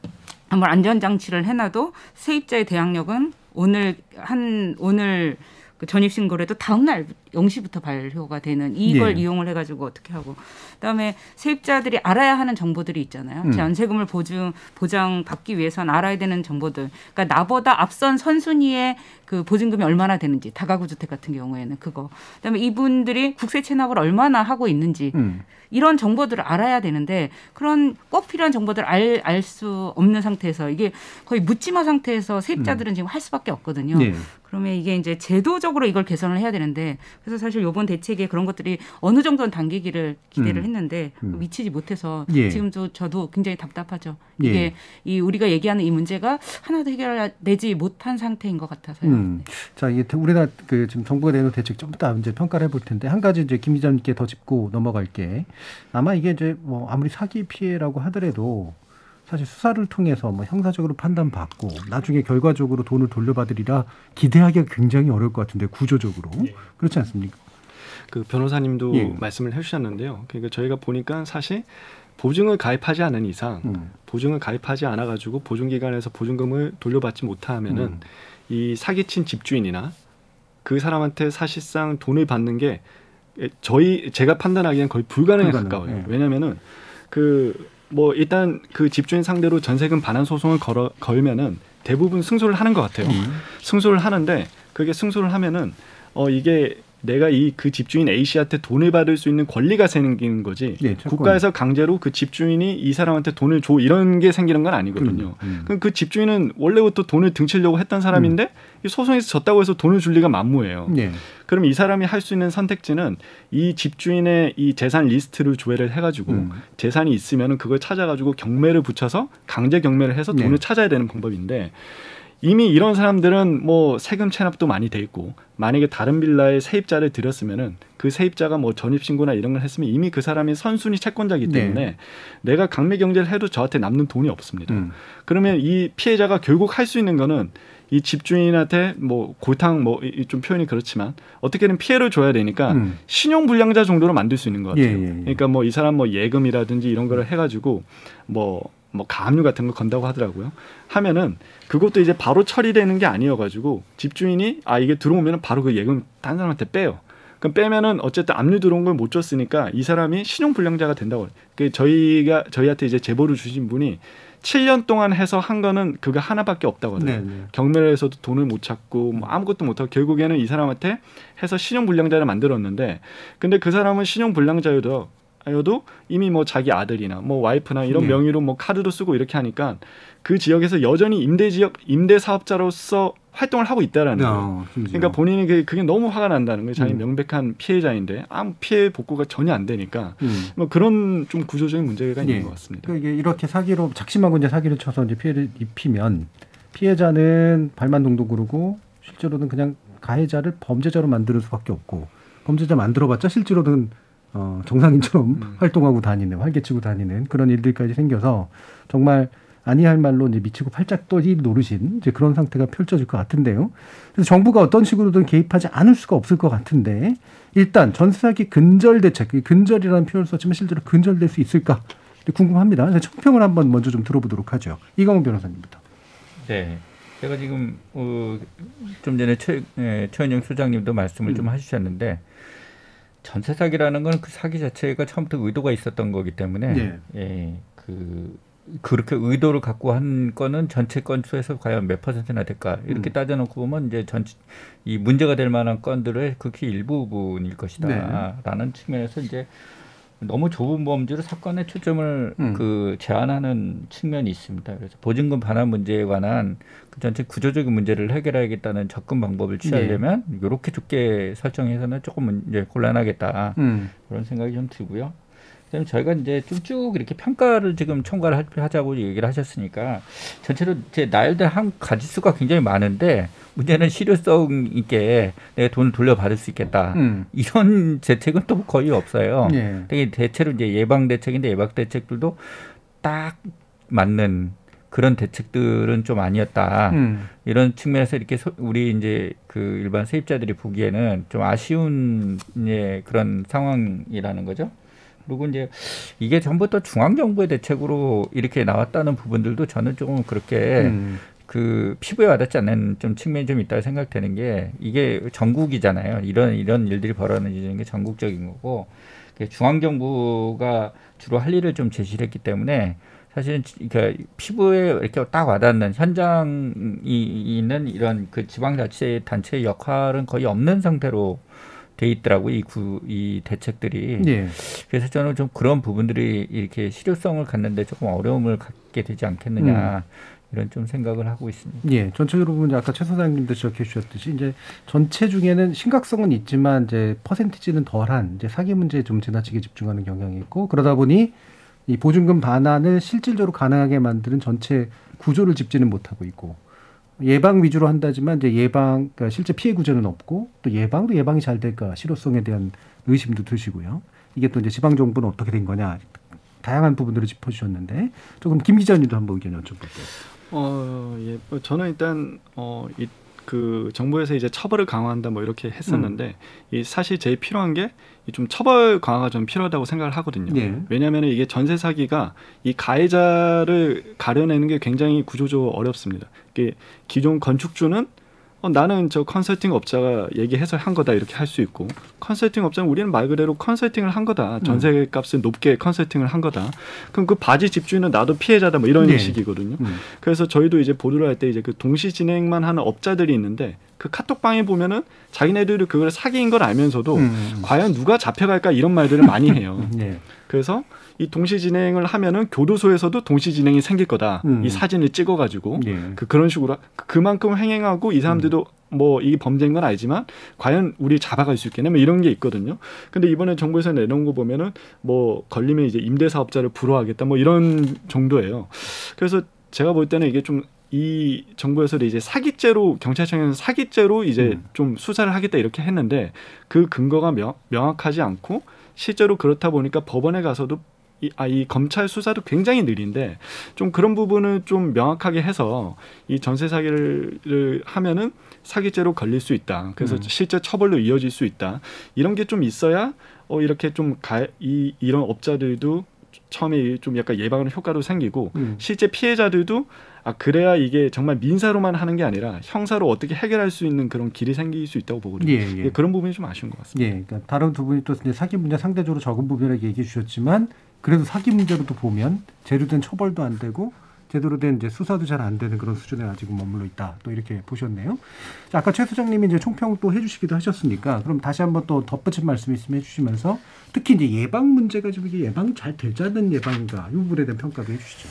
한번 안전장치를 해놔도 세입자의 대항력은 오늘 한 오늘 그 전입신고라도 다음 날 0시부터 발효가 되는 이걸 예. 이용을 해가지고 어떻게 하고 그다음에 세입자들이 알아야 하는 정보들이 있잖아요. 음. 제 연세금을 보증 보장 받기 위해서는 알아야 되는 정보들. 그러니까 나보다 앞선 선순위의 그 보증금이 얼마나 되는지 다가구 주택 같은 경우에는 그거. 그다음에 이분들이 국세 체납을 얼마나 하고 있는지 음. 이런 정보들을 알아야 되는데 그런 꼭 필요한 정보들을 알 알 수 없는 상태에서 이게 거의 묻지마 상태에서 세입자들은 지금 할 수밖에 없거든요. 네. 그러면 이게 이제 제도적으로 이걸 개선을 해야 되는데 그래서 사실 요번 대책에 그런 것들이 어느 정도는 당기기를 기대를 음. 했는데 음. 미치지 못해서 예. 지금도 저도 굉장히 답답하죠. 예. 이게 이 우리가 얘기하는 이 문제가 하나도 해결되지 못한 상태인 것 같아서요. 음. 자, 이게 우리나라 그 지금 정부가 내놓은 대책 좀 이따 이제 평가를 해볼 텐데 한 가지 이제 김 기자님께 더 짚고 넘어갈게. 아마 이게 이제 뭐 아무리 사기 피해라고 하더라도 사실 수사를 통해서 뭐 형사적으로 판단받고 나중에 결과적으로 돈을 돌려받으리라 기대하기가 굉장히 어려울 것 같은데 구조적으로 그렇지 않습니까? 그 변호사님도 예. 말씀을 해주셨는데요. 그러니까 저희가 보니까 사실 보증을 가입하지 않은 이상 음. 보증을 가입하지 않아 가지고 보증기관에서 보증금을 돌려받지 못하면은 음. 이 사기친 집주인이나 그 사람한테 사실상 돈을 받는 게 저희 제가 판단하기엔 거의 불가능에 불가능, 가까워요. 예. 왜냐면은 그 뭐 일단 그 집주인 상대로 전세금 반환 소송을 걸어 걸면은 대부분 승소를 하는 것 같아요. 음. 승소를 하는데 그게 승소를 하면은 어 이게 내가 이 그 집주인 A 씨한테 돈을 받을 수 있는 권리가 생기는 거지. 예, 채권. 국가에서 강제로 그 집주인이 이 사람한테 돈을 줘 이런 게 생기는 건 아니거든요. 음. 그럼 그 집주인은 원래부터 돈을 등치려고 했던 사람인데 이 소송에서 졌다고 해서 돈을 줄 리가 만무해요. 예. 그럼 이 사람이 할 수 있는 선택지는 이 집주인의 이 재산 리스트를 조회를 해가지고 음. 재산이 있으면은 그걸 찾아가지고 경매를 붙여서 강제 경매를 해서 돈을 네. 찾아야 되는 방법인데 이미 이런 사람들은 뭐 세금 체납도 많이 돼 있고 만약에 다른 빌라에 세입자를 들였으면은 그 세입자가 뭐 전입 신고나 이런 걸 했으면 이미 그 사람이 선순위 채권자이기 네. 때문에 내가 강매 경제를 해도 저한테 남는 돈이 없습니다. 음. 그러면 이 피해자가 결국 할 수 있는 거는 이 집주인한테 뭐 골탕 뭐 좀 표현이 그렇지만 어떻게든 피해를 줘야 되니까 음. 신용 불량자 정도로 만들 수 있는 것 같아요. 예, 예, 예. 그러니까 뭐 이 사람 뭐 예금이라든지 이런 거를 해가지고 뭐 뭐 가압류 같은 거 건다고 하더라고요. 하면은 그것도 이제 바로 처리되는 게 아니어가지고 집주인이 아 이게 들어오면은 바로 그 예금 딴 사람한테 빼요. 그럼 빼면은 어쨌든 압류 들어온 걸 못 줬으니까 이 사람이 신용 불량자가 된다고. 그 저희가 저희한테 이제 제보를 주신 분이 7년 동안 해서 한 거는 그거 하나밖에 없다고 하더라고요. 네, 네. 경매를 해서도 돈을 못 찾고 뭐 아무것도 못 하고 결국에는 이 사람한테 해서 신용 불량자를 만들었는데 근데 그 사람은 신용 불량자여도 여도 이미 뭐 자기 아들이나 뭐 와이프나 이런 네. 명의로 뭐 카드도 쓰고 이렇게 하니까 그 지역에서 여전히 임대 지역 임대 사업자로서 활동을 하고 있다라는 거예요. 어, 심지어. 그러니까 본인이 그게, 그게 너무 화가 난다는 거예요. 자기 음. 명백한 피해자인데 아무 피해 복구가 전혀 안 되니까 음. 뭐 그런 좀 구조적인 문제가 있는 예. 것 같습니다. 그러니까 이게 이렇게 사기로 작심하고 이제 사기를 쳐서 이제 피해를 입히면 피해자는 발만 동동 구르고 실제로는 그냥 가해자를 범죄자로 만드는 수밖에 없고 범죄자 만들어봤자 실제로는 어, 정상인처럼 음. 활동하고 다니는 활개치고 다니는 그런 일들까지 생겨서 정말 아니할 말로 이제 미치고 팔짝 떠지 노르신 이제 그런 상태가 펼쳐질 것 같은데요. 그래서 정부가 어떤 식으로든 개입하지 않을 수가 없을 것 같은데 일단 전세 사기 근절 대책, 이 근절이라는 표현을 썼지만 실제로 근절될 수 있을까 궁금합니다. 그래서 청평을 한번 먼저 좀 들어보도록 하죠. 이광훈 변호사님부터. 네. 제가 지금 어, 좀 전에 최, 예, 최은영 소장님도 말씀을 좀 하셨는데 전세 사기라는 건 그 사기 자체가 처음부터 의도가 있었던 거기 때문에 네. 예, 그 그렇게 의도를 갖고 한 건은 전체 건수에서 과연 몇 퍼센트나 될까 이렇게 음. 따져놓고 보면 이제 전체 이 문제가 될 만한 건들의 극히 일부분일 네. 것이다라는 측면에서 이제 너무 좁은 범주로 사건의 초점을 음. 그 제한하는 측면이 있습니다. 그래서 보증금 반환 문제에 관한 그 전체 구조적인 문제를 해결하겠다는 접근 방법을 취하려면 이렇게 좁게 설정해서는 조금 이제 곤란하겠다 음. 그런 생각이 좀 들고요. 그다음에 저희가 이제 쭉쭉 이렇게 평가를 지금 총괄 하자고 얘기를 하셨으니까 전체로 제 나열된 한 가지수가 굉장히 많은데 문제는 실효성 있게 내가 돈을 돌려받을 수 있겠다. 음. 이런 *laughs* 대책은 또 거의 없어요. 예. 되게 대체로 이제 예방 대책인데 예방 대책들도 딱 맞는 그런 대책들은 좀 아니었다. 음. 이런 측면에서 이렇게 소, 우리 이제 그 일반 세입자들이 보기에는 좀 아쉬운 예, 그런 상황이라는 거죠. 그리고 이제 이게 전부 터 중앙 정부의 대책으로 이렇게 나왔다는 부분들도 저는 조금 그렇게 음. 그 피부에 와닿지 않는 좀 측면이 좀 있다고 생각되는 게 이게 전국이잖아요. 이런 이런 일들이 벌어지는 게 전국적인 거고 중앙 정부가 주로 할 일을 좀 제시를 했기 때문에 사실은 그 피부에 이렇게 딱 와닿는 현장이 있는 이런 그 지방자치 단체의 역할은 거의 없는 상태로 돼 있더라고 이구 이 대책들이 예. 그래서 저는 좀 그런 부분들이 이렇게 실효성을 갖는데 조금 어려움을 갖게 되지 않겠느냐 이런 좀 생각을 하고 있습니다. 예, 전체적으로 보면 아까 최 소장님도 지적해 주셨듯이 이제 전체 중에는 심각성은 있지만 이제 퍼센티지는 덜한 이제 사기 문제에 좀 지나치게 집중하는 경향이 있고 그러다 보니 이 보증금 반환을 실질적으로 가능하게 만드는 전체 구조를 짚지는 못하고 있고 예방 위주로 한다지만 이제 예방 그러니까 실제 피해 구제는 없고 또 예방도 예방이 잘 될까 실효성에 대한 의심도 드시고요. 이게 또 이제 지방 정부는 어떻게 된 거냐 다양한 부분들을 짚어주셨는데 조금 김 기자님도 한번 의견 여쭤볼게요. 어, 예. 뭐 저는 일단 어, 이, 그 정부에서 이제 처벌을 강화한다 뭐 이렇게 했었는데 이 사실 제일 필요한 게 이 좀 처벌 강화가 좀 필요하다고 생각을 하거든요. 예. 왜냐하면 이게 전세 사기가 이 가해자를 가려내는 게 굉장히 구조적으로 어렵습니다. 이게 기존 건축주는 어, 나는 저 컨설팅 업자가 얘기해서 한 거다 이렇게 할 수 있고 컨설팅 업자는 우리는 말 그대로 컨설팅을 한 거다 전세 값을 높게 컨설팅을 한 거다 그럼 그 바지 집주인은 나도 피해자다 뭐 이런 네. 식이거든요 음. 그래서 저희도 이제 보도를 할 때 이제 그 동시 진행만 하는 업자들이 있는데 그 카톡방에 보면은 자기네들이 그걸 사기인 걸 알면서도 음. 과연 누가 잡혀갈까 이런 말들을 많이 해요 예. *laughs* 그래서 이 동시 진행을 하면은 교도소에서도 동시 진행이 생길 거다. 음. 이 사진을 찍어가지고 예. 그 그런 식으로 그- 그만큼 횡행하고 이 사람들도 뭐 이게 범죄인 건 알지만 과연 우리 잡아갈 수 있겠냐 뭐 이런 게 있거든요. 근데 이번에 정부에서 내놓은 거 보면은 뭐 걸리면 이제 임대 사업자를 불허하겠다 뭐 이런 정도예요. 그래서 제가 볼 때는 이게 좀이 정부에서 이제 사기죄로 경찰청에서 사기죄로 이제 음. 좀 수사를 하겠다 이렇게 했는데 그 근거가 명, 명확하지 않고 실제로 그렇다 보니까 법원에 가서도 이, 아, 이 검찰 수사도 굉장히 느린데 좀 그런 부분을 좀 명확하게 해서 이 전세 사기를 하면은 사기죄로 걸릴 수 있다. 그래서 음. 실제 처벌로 이어질 수 있다. 이런 게 좀 있어야 어 이렇게 좀이 이런 업자들도 처음에 좀 약간 예방하는 효과도 생기고 음. 실제 피해자들도 아 그래야 이게 정말 민사로만 하는 게 아니라 형사로 어떻게 해결할 수 있는 그런 길이 생길 수 있다고 보거든요. 예, 예. 그런 부분이 좀 아쉬운 것 같습니다. 예, 그러니까 다른 두 분이 또 사기 문제 상대적으로 적은 부분이라고 얘기해 주셨지만 그래도 사기 문제로도 보면 제대로 된 처벌도 안 되고 제대로 된 이제 수사도 잘 안 되는 그런 수준에 아직 머물러 있다. 또 이렇게 보셨네요. 자, 아까 최 소장님이 이제 총평 또 해주시기도 하셨으니까 그럼 다시 한번 또 덧붙인 말씀 있으면 해주시면서 특히 이제 예방 문제가 좀 이게 예방 잘 되지 않는 예방인가 이 부분에 대한 평가도 해주시죠.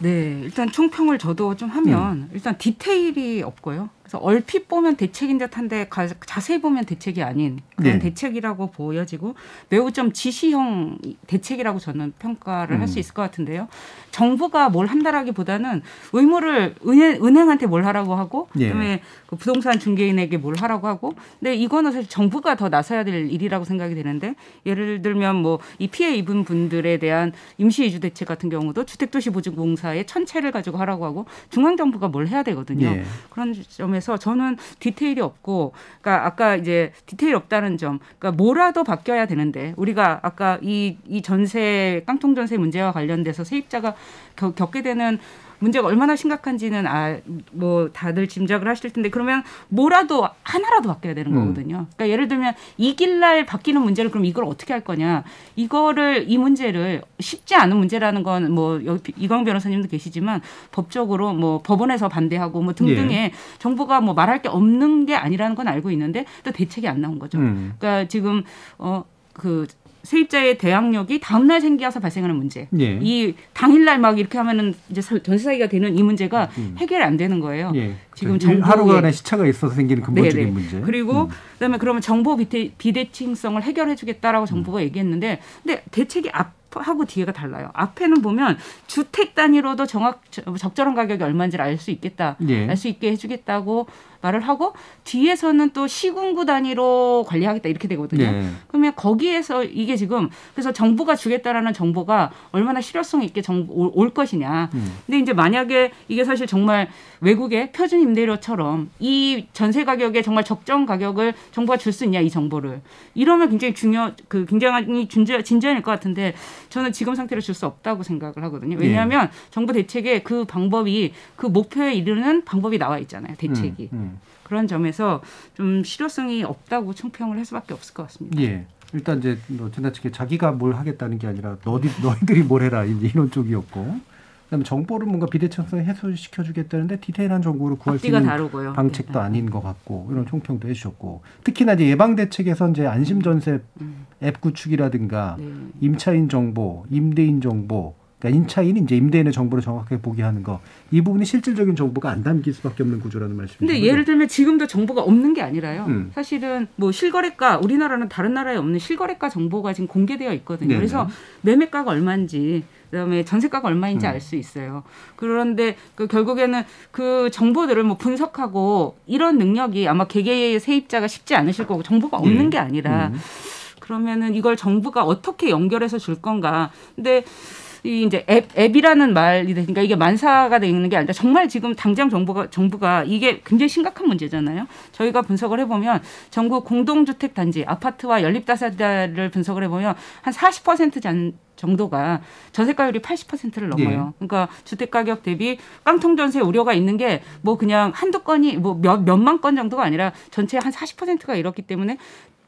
네, 일단 총평을 저도 좀 하면 일단 디테일이 없고요. 그래서 얼핏 보면 대책인 듯한데 가, 자세히 보면 대책이 아닌 그런 네. 대책이라고 보여지고 매우 좀 지시형 대책이라고 저는 평가를 할수 음. 있을 것 같은데요. 정부가 뭘 한다라기보다는 의무를 은행, 은행한테 뭘 하라고 하고 예. 그다음에 그 부동산 중개인에게 뭘 하라고 하고 근데 이거는 사실 정부가 더 나서야 될 일이라고 생각이 되는데 예를 들면 뭐 이 피해 입은 분들에 대한 임시 이주 대책 같은 경우도 주택도시보증공사의 천체를 가지고 하라고 하고 중앙 정부가 뭘 해야 되거든요. 예. 그런 점에서 저는 디테일이 없고, 그러니까 아까 이제 디테일 없다는 점, 그러니까 뭐라도 바뀌어야 되는데 우리가 아까 이, 이 전세 깡통 전세 문제와 관련돼서 세입자가 겪- 겪게 되는 문제가 얼마나 심각한지는 아 뭐 다들 짐작을 하실 텐데 그러면 뭐라도 하나라도 바뀌어야 되는 음. 거거든요. 그러니까 예를 들면 이 길 날 바뀌는 문제를 그럼 이걸 어떻게 할 거냐? 이거를 이 문제를 쉽지 않은 문제라는 건 뭐 여기 이광 변호사님도 계시지만 법적으로 뭐 법원에서 반대하고 뭐 등등의 예. 정부가 뭐 말할 게 없는 게 아니라는 건 알고 있는데 또 대책이 안 나온 거죠. 음. 그러니까 지금 어그 세입자의 대항력이 다음 날 생겨서 발생하는 문제. 예. 이 당일날 막 이렇게 하면은 이제 사- 전세 사기가 되는 이 문제가 음. 해결이 안 되는 거예요. 예. 지금 그 일- 정부의- 하루간의 시차가 있어서 생기는 근본적인 네네. 문제. 그리고 음. 그다음에 그러면 정보 비대, 비대칭성을 해결해주겠다라고 정부가 얘기했는데, 근데 대책이 앞 하고 뒤에가 달라요. 앞에는 보면 주택 단위로도 정확 적절한 가격이 얼마인지를 알 수 있겠다, 예. 알수 있게 해주겠다고 말을 하고 뒤에서는 또 시군구 단위로 관리하겠다 이렇게 되거든요. 네. 그러면 거기에서 이게 지금 그래서 정부가 주겠다라는 정보가 얼마나 실효성 있게 정보 올, 올 것이냐. 음. 근데 이제 만약에 이게 사실 정말 외국의 표준 임대료처럼 이 전세 가격에 정말 적정 가격을 정부가 줄 수 있냐 이 정보를 이러면 굉장히 중요 그 굉장히 진전 진전일 것 같은데 저는 지금 상태로 줄 수 없다고 생각을 하거든요. 왜냐하면 정부 대책에 그 방법이 그 목표에 이르는 방법이 나와 있잖아요. 대책이 음, 음. 그런 점에서 좀 실효성이 없다고 총평을 할 수밖에 없을 것 같습니다. 예. 일단 이제 뭐 지나치게 자기가 뭘 하겠다는 게 아니라 너희 너희들이 뭘 해라 이런 쪽이었고. 그다음에 정보를 뭔가 비대칭성 해소시켜 주겠다는데 디테일한 정보를 구할 수 있는 다르고요. 방책도 네. 아닌 것 같고 이런 총평도 해주셨고 특히나 이제 예방 대책에서 이제 안심 전세 음. 앱 구축이라든가 네. 임차인 정보, 임대인 정보, 그러니까 임차인이 이제 임대인의 정보를 정확하게 보게 하는 거 이 부분이 실질적인 정보가 안 담길 수밖에 없는 구조라는 말씀이죠. 근데 예를 들면 지금도 정보가 없는 게 아니라요. 음. 사실은 뭐 실거래가 우리나라는 다른 나라에 없는 실거래가 정보가 지금 공개되어 있거든요. 네네. 그래서 매매가가 얼마인지 그다음에 전세가가 얼마인지 음. 알수 있어요. 그런데 그 결국에는 그 정보들을 뭐 분석하고 이런 능력이 아마 개개의 세입자가 쉽지 않으실 거고 정보가 없는 예. 게 아니라 음. 그러면은 이걸 정부가 어떻게 연결해서 줄 건가. 근데 이 이제 앱, 앱이라는 말이 되니까 이게 만사가 되는 게 아니라 정말 지금 당장 정부가 정부가 이게 굉장히 심각한 문제잖아요. 저희가 분석을 해보면 전국 공동주택 단지 아파트와 연립다세다를 분석을 해보면 한 40% 잔, 정도가 전세가율이 80%를 넘어요. 그러니까 주택 가격 대비 깡통 전세 우려가 있는 게 뭐 그냥 한두 건이 뭐 몇 몇만 건 정도가 아니라 전체 한 40%가 이렇기 때문에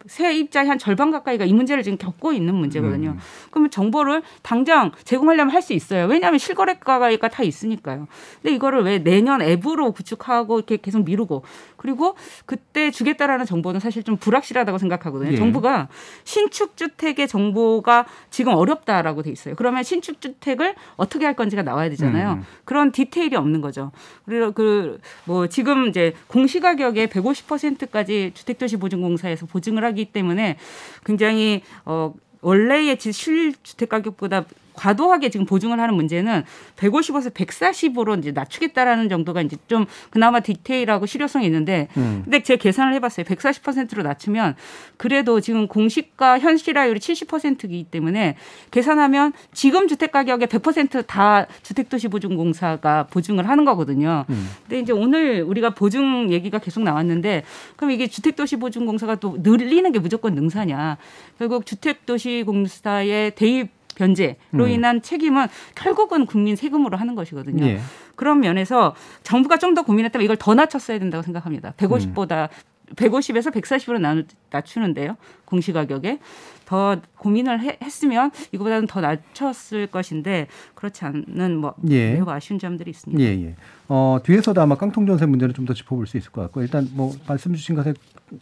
세 입자의 한 절반 가까이가 이 문제를 지금 겪고 있는 문제거든요. 음. 그러면 정보를 당장 제공하려면 할 수 있어요. 왜냐하면 실거래가가 다 있으니까요. 근데 이거를 왜 내년 앱으로 구축하고 이렇게 계속 미루고 그리고 그때 주겠다라는 정보는 사실 좀 불확실하다고 생각하거든요. 예. 정부가 신축 주택의 정보가 지금 어렵다라고 돼 있어요. 그러면 신축 주택을 어떻게 할 건지가 나와야 되잖아요. 음. 그런 디테일이 없는 거죠. 그리고 그 뭐 지금 이제 공시가격의 150%까지 주택도시보증공사에서 보증을 하기 때문에 굉장히 어 원래의 지- 실주택 가격보다 과도하게 지금 보증을 하는 문제는 150에서 140으로 이제 낮추겠다라는 정도가 이제 좀 그나마 디테일하고 실효성이 있는데 음. 근데 제가 계산을 해봤어요. 140%로 낮추면 그래도 지금 공시가 현실화율이 70%이기 때문에 계산하면 지금 주택 가격의 100%다 주택도시보증공사가 보증을 하는 거거든요. 음. 근데 이제 오늘 우리가 보증 얘기가 계속 나왔는데 그럼 이게 주택도시보증공사가 또 늘리는 게 무조건 능사냐? 결국 주택도시공사의 대입 변제로 음. 인한 책임은 결국은 국민 세금으로 하는 것이거든요. 예. 그런 면에서 정부가 좀 더 고민했다면 이걸 더 낮췄어야 된다고 생각합니다. 150보다 150에서 140으로 낮추는데요. 공시 가격에 더 고민을 해- 했으면 이거보다는 더 낮췄을 것인데 그렇지 않는 뭐 예. 매우 아쉬운 점들이 있습니다. 예, 예. 어, 뒤에서도 아마 깡통 전세 문제를 좀더 짚어볼 수 있을 것 같고 일단 뭐 말씀 주신 것에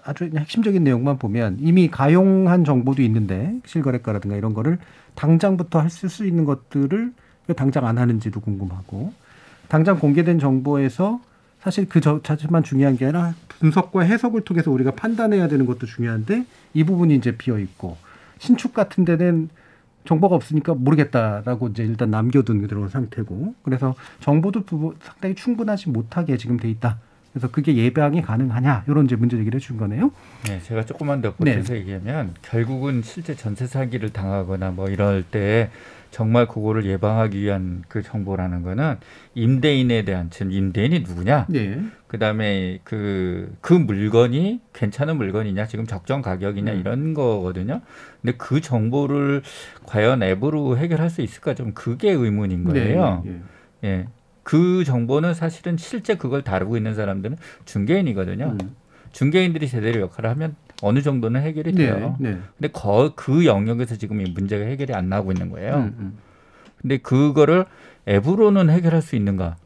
아주 핵심적인 내용만 보면 이미 가용한 정보도 있는데 실거래가라든가 이런 거를 당장부터 할 수 있는 것들을 왜 당장 안 하는지도 궁금하고 당장 공개된 정보에서 사실 그 저- 자체만 중요한 게 아니라 분석과 해석을 통해서 우리가 판단해야 되는 것도 중요한데 이 부분이 이제 비어 있고 신축 같은 데는 정보가 없으니까 모르겠다라고 이제 일단 남겨둔 그런 상태고 그래서 정보도 상당히 충분하지 못하게 지금 돼 있다. 그래서 그게 예방이 가능하냐 이런 이제 문제 제기를 해준 거네요. 네, 제가 조금만 더 네. 보태서 얘기하면 결국은 실제 전세 사기를 당하거나 뭐 이럴 때 정말 그거를 예방하기 위한 그 정보라는 거는 임대인에 대한 지금 임대인이 누구냐? 네. 그다음에 그그 물건이 괜찮은 물건이냐 지금 적정 가격이냐 음. 이런 거거든요. 근데 그 정보를 과연 앱으로 해결할 수 있을까 좀 그게 의문인 거예요. 네, 예. 예. 그 정보는 사실은 실제 그걸 다루고 있는 사람들은 중개인이거든요. 음. 중개인들이 제대로 역할을 하면 어느 정도는 해결이 돼요. 네. 네. 근데 거, 그 영역에서 지금 이 문제가 해결이 안 나오고 있는 거예요. 음, 음. 근데 그거를 앱으로는 해결할 수 있는가?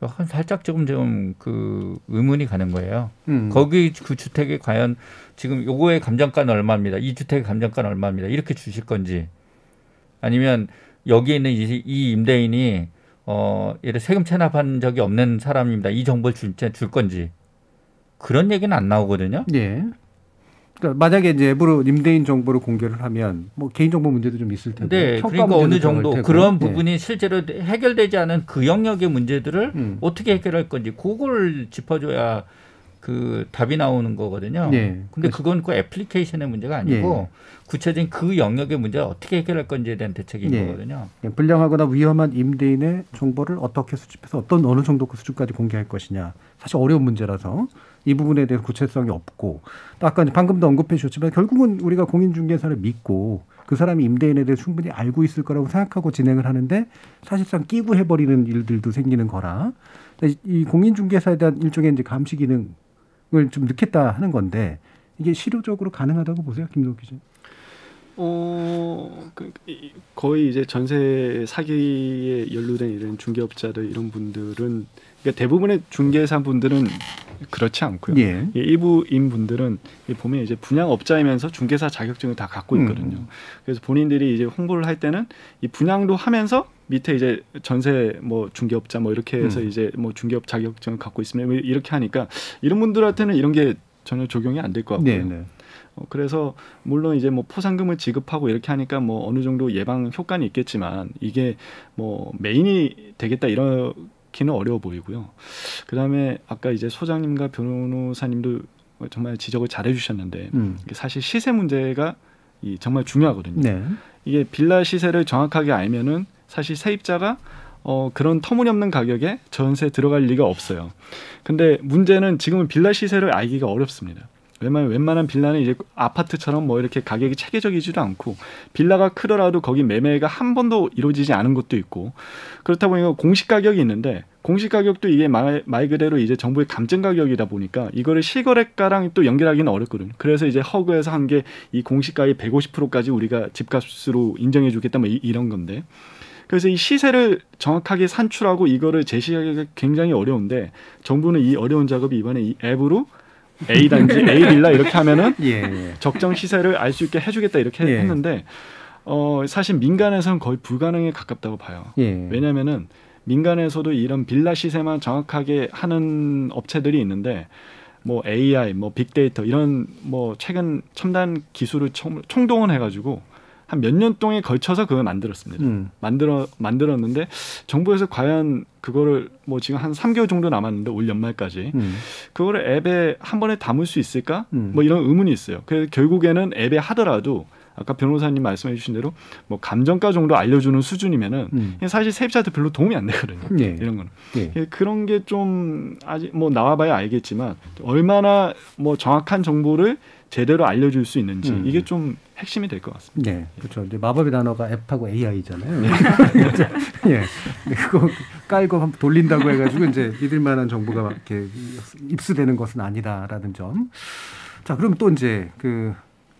약간 살짝 조금 좀 그 의문이 가는 거예요. 음. 거기 그 주택이 과연 지금 요거의 감정가는 얼마입니다. 이 주택의 감정가는 얼마입니다. 이렇게 주실 건지 아니면 여기에 있는 이, 이 임대인이 어 예를 세금 체납한 적이 없는 사람입니다. 이 정보를 줄, 줄 건지 그런 얘기는 안 나오거든요. 예. 그러니까 만약에 이제 앱으로 임대인 정보를 공개를 하면 뭐 개인 정보 문제도 좀 있을 테고 네, 평가 그러니까 어느 정도 테고. 그런 네. 부분이 실제로 해결되지 않은 그 영역의 문제들을 음. 어떻게 해결할 건지 그걸 짚어줘야 그 답이 나오는 거거든요. 네. 근데 그건 그 애플리케이션의 문제가 아니고 구체적인 그 영역의 문제를 어떻게 해결할 건지에 대한 대책인 네. 거거든요. 예, 불량하거나 위험한 임대인의 정보를 어떻게 수집해서 어떤 어느 정도 그 수준까지 공개할 것이냐 사실 어려운 문제라서 이 부분에 대해서 구체성이 없고 또 아까 방금도 언급해 주셨지만 결국은 우리가 공인중개사를 믿고 그 사람이 임대인에 대해 서 충분히 알고 있을 거라고 생각하고 진행을 하는데 사실상 끼고 해버리는 일들도 생기는 거라 이- 이 공인중개사에 대한 일종의 이제 감시 기능을 좀 넣겠다 하는 건데 이게 실효적으로 가능하다고 보세요, 김동욱 기자? 어, 그, 이- 거의 이제 전세 사기에 연루된 이런 중개업자들 이런 분들은 그러니까 대부분의 중개사 분들은 그렇지 않고요. 예. 이 일부인 분들은 이 보면 이제 분양업자이면서 중개사 자격증을 다 갖고 있거든요. 음. 그래서 본인들이 이제 홍보를 할 때는 이 분양도 하면서 밑에 이제 전세 뭐 중개업자 뭐 이렇게 해서 음. 이제 뭐 중개업 자격증을 갖고 있으면 이렇게 하니까 이런 분들한테는 이런 게 전혀 적용이 안 될 것 같고요. 네, 네. 어, 그래서 물론 이제 뭐 포상금을 지급하고 이렇게 하니까 뭐 어느 정도 예방 효과는 있겠지만 이게 뭐 메인이 되겠다 이렇기는 어려워 보이고요. 그다음에 아까 이제 소장님과 변호사님도 정말 지적을 잘해 주셨는데 음. 사실 시세 문제가 이 정말 중요하거든요. 네. 이게 빌라 시세를 정확하게 알면은 사실 세입자가 어, 그런 터무니없는 가격에 전세 들어갈 리가 없어요. 근데 문제는 지금은 빌라 시세를 알기가 어렵습니다. 웬만한, 웬만한 빌라는 이제 아파트처럼 뭐 이렇게 가격이 체계적이지도 않고 빌라가 크더라도 거기 매매가 한 번도 이루어지지 않은 것도 있고 그렇다 보니까 공시 가격이 있는데 공시 가격도 이게 말, 말 그대로 이제 정부의 감정 가격이다 보니까 이거를 실거래가랑 또 연결하기는 어렵거든요. 그래서 이제 허그에서 한 게 이 공시가의 150%까지 우리가 집값으로 인정해 주겠다 뭐 이- 이런 건데 그래서 이 시세를 정확하게 산출하고 이거를 제시하기가 굉장히 어려운데 정부는 이 어려운 작업이 이번에 이 앱으로 A 단지 A 빌라 이렇게 하면은 *laughs* 예, 예. 적정 시세를 알 수 있게 해주겠다 이렇게 예. 했는데 어 사실 민간에서는 거의 불가능에 가깝다고 봐요. 예. 왜냐하면은 민간에서도 이런 빌라 시세만 정확하게 하는 업체들이 있는데 뭐 AI, 뭐 빅데이터 이런 뭐 최근 첨단 기술을 총, 총동원 해가지고 한 몇 년 동에 걸쳐서 그걸 만들었습니다. 음. 만들어 만들었는데 정부에서 과연 그거를 뭐 지금 한 3개월 정도 남았는데 올 연말까지 음. 그거를 앱에 한 번에 담을 수 있을까? 음. 뭐 이런 의문이 있어요. 그래서 결국에는 앱에 하더라도 아까 변호사님 말씀해 주신 대로 뭐 감정가 정도 알려주는 수준이면은 음. 사실 세입자한테 별로 도움이 안 되거든요. 예. 이런 거는 예. 예, 그런 게 좀 아직 뭐 나와봐야 알겠지만 얼마나 뭐 정확한 정보를 제대로 알려줄 수 있는지 음. 이게 좀 핵심이 될 것 같습니다. 네, 그렇죠. 이제 마법의 단어가 앱하고 AI잖아요. *laughs* 예, 네, 그거 깔고 돌린다고 해가지고 이제 믿을 만한 정보가 막 이렇게 입수되는 것은 아니다라는 점. 자, 그럼 또 이제 그